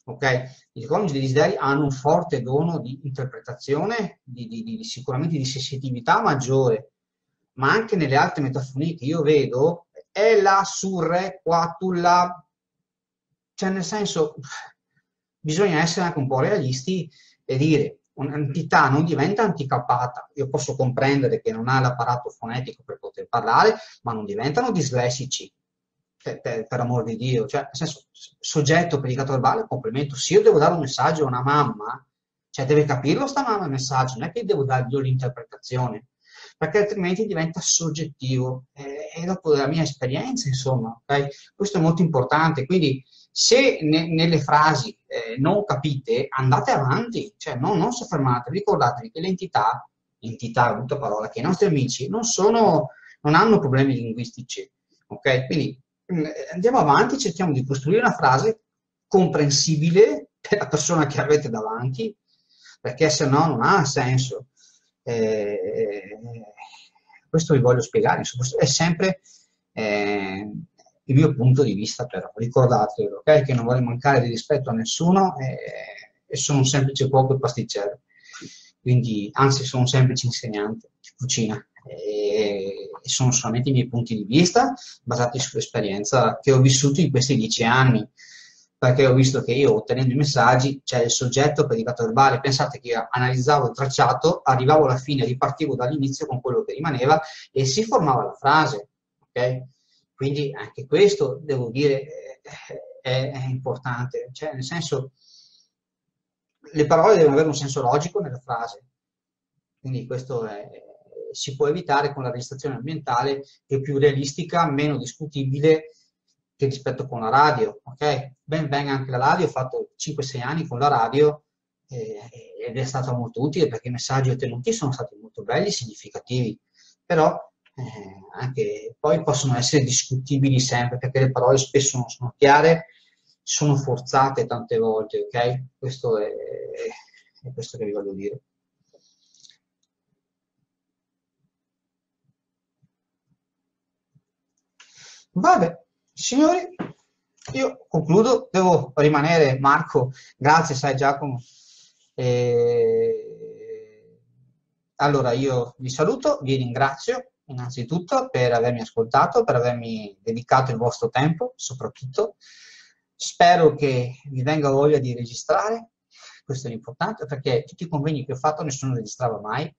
Ok? I coniugi dei desideri hanno un forte dono di interpretazione, di, di, di, sicuramente di sensitività maggiore, ma anche nelle altre metafonie che io vedo, è la surre quatulla, cioè nel senso, bisogna essere anche un po' realisti e dire un'entità non diventa anticappata. Io posso comprendere che non ha l'apparato fonetico per poter parlare, ma non diventano dislessici, per, per, per amor di Dio. Cioè, nel senso, soggetto predicato verbale, complemento. Se io devo dare un messaggio a una mamma, cioè deve capirlo sta mamma il messaggio, non è che devo dargli l'interpretazione, perché altrimenti diventa soggettivo. E, e dopo la mia esperienza, insomma, okay? questo è molto importante. Quindi, se ne, nelle frasi eh, non capite, andate avanti, cioè non, non soffermatevi, ricordatevi che l'entità, entità, brutta parola, che i nostri amici non, sono, non hanno problemi linguistici, ok? Quindi mm, andiamo avanti, cerchiamo di costruire una frase comprensibile per la persona che avete davanti, perché se no non ha senso. Eh, questo vi voglio spiegare, è sempre... Eh, il mio punto di vista, però ricordatelo, okay? che non voglio mancare di rispetto a nessuno e, e sono un semplice cuoco e pasticcere, quindi anzi sono un semplice insegnante di cucina e, e sono solamente i miei punti di vista basati sull'esperienza che ho vissuto in questi dieci anni perché ho visto che io ottenendo i messaggi c'è il soggetto predicato verbale, pensate che io analizzavo il tracciato, arrivavo alla fine, ripartivo dall'inizio con quello che rimaneva e si formava la frase, ok? Quindi anche questo, devo dire, è, è importante, cioè nel senso, le parole devono avere un senso logico nella frase, quindi questo è, si può evitare con la registrazione ambientale che è più realistica, meno discutibile che rispetto con la radio, ok? Ben venga anche la radio, ho fatto 5-6 anni con la radio eh, ed è stato molto utile perché i messaggi ottenuti sono stati molto belli, significativi, però eh, anche poi possono essere discutibili sempre perché le parole spesso non sono chiare, sono forzate tante volte, ok? Questo è, è questo che vi voglio dire. Vabbè, signori, io concludo, devo rimanere, Marco, grazie, sai Giacomo. E... Allora io vi saluto, vi ringrazio innanzitutto per avermi ascoltato, per avermi dedicato il vostro tempo, soprattutto. Spero che vi venga voglia di registrare, questo è l'importante, perché tutti i convegni che ho fatto nessuno registrava mai.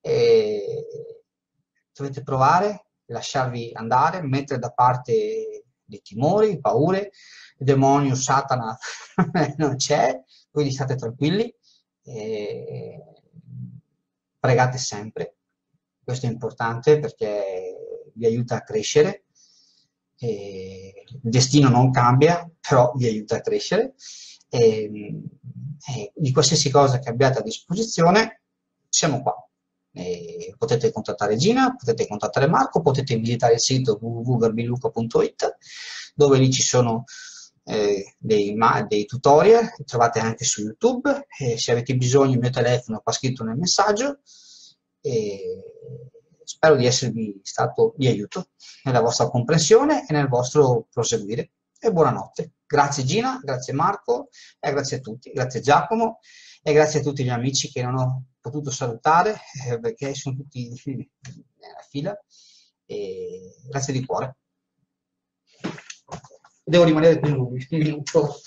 E dovete provare, lasciarvi andare, mettere da parte i timori, paure, il demonio, Satana <laughs> non c'è, quindi state tranquilli, pregate sempre, questo è importante perché vi aiuta a crescere E il destino non cambia, però vi aiuta a crescere. E, e di qualsiasi cosa che abbiate a disposizione, siamo qua. E potete contattare Gina, potete contattare Marco, potete visitare il sito www.garbiluca.it dove lì ci sono eh, dei, dei, tutorial, li trovate anche su YouTube, se avete bisogno il mio telefono qua scritto nel messaggio e spero di esservi stato di aiuto nella vostra comprensione e nel vostro proseguire. E buonanotte. Grazie Gina, grazie Marco, e grazie a tutti, grazie Giacomo e grazie a tutti gli amici che non ho potuto salutare eh, perché sono tutti nella fila. E grazie di cuore. Devo rimanere qui un minuto.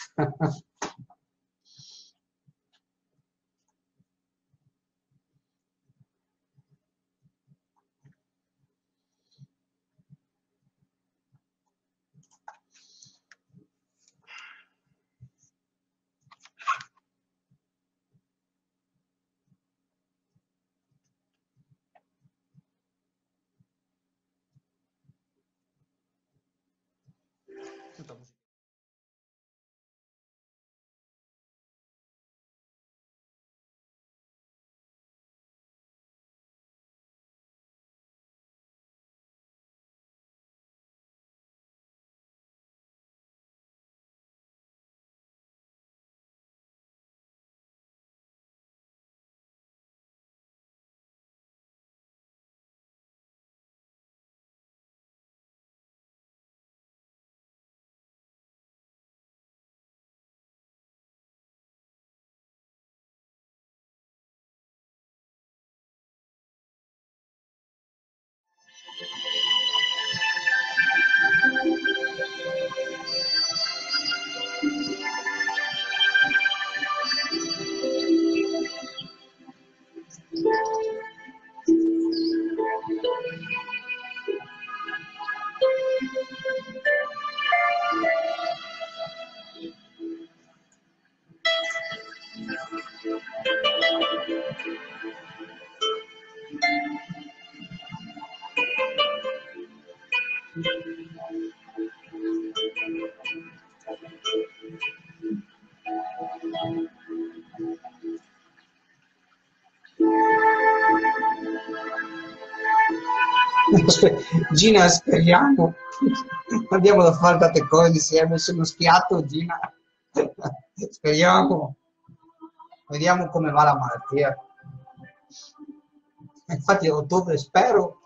Estamos Gina, speriamo. <laughs> Abbiamo da fare tante cose insieme, sono schiatto, Gina. <laughs> Speriamo. Vediamo come va la malattia. Infatti a ottobre spero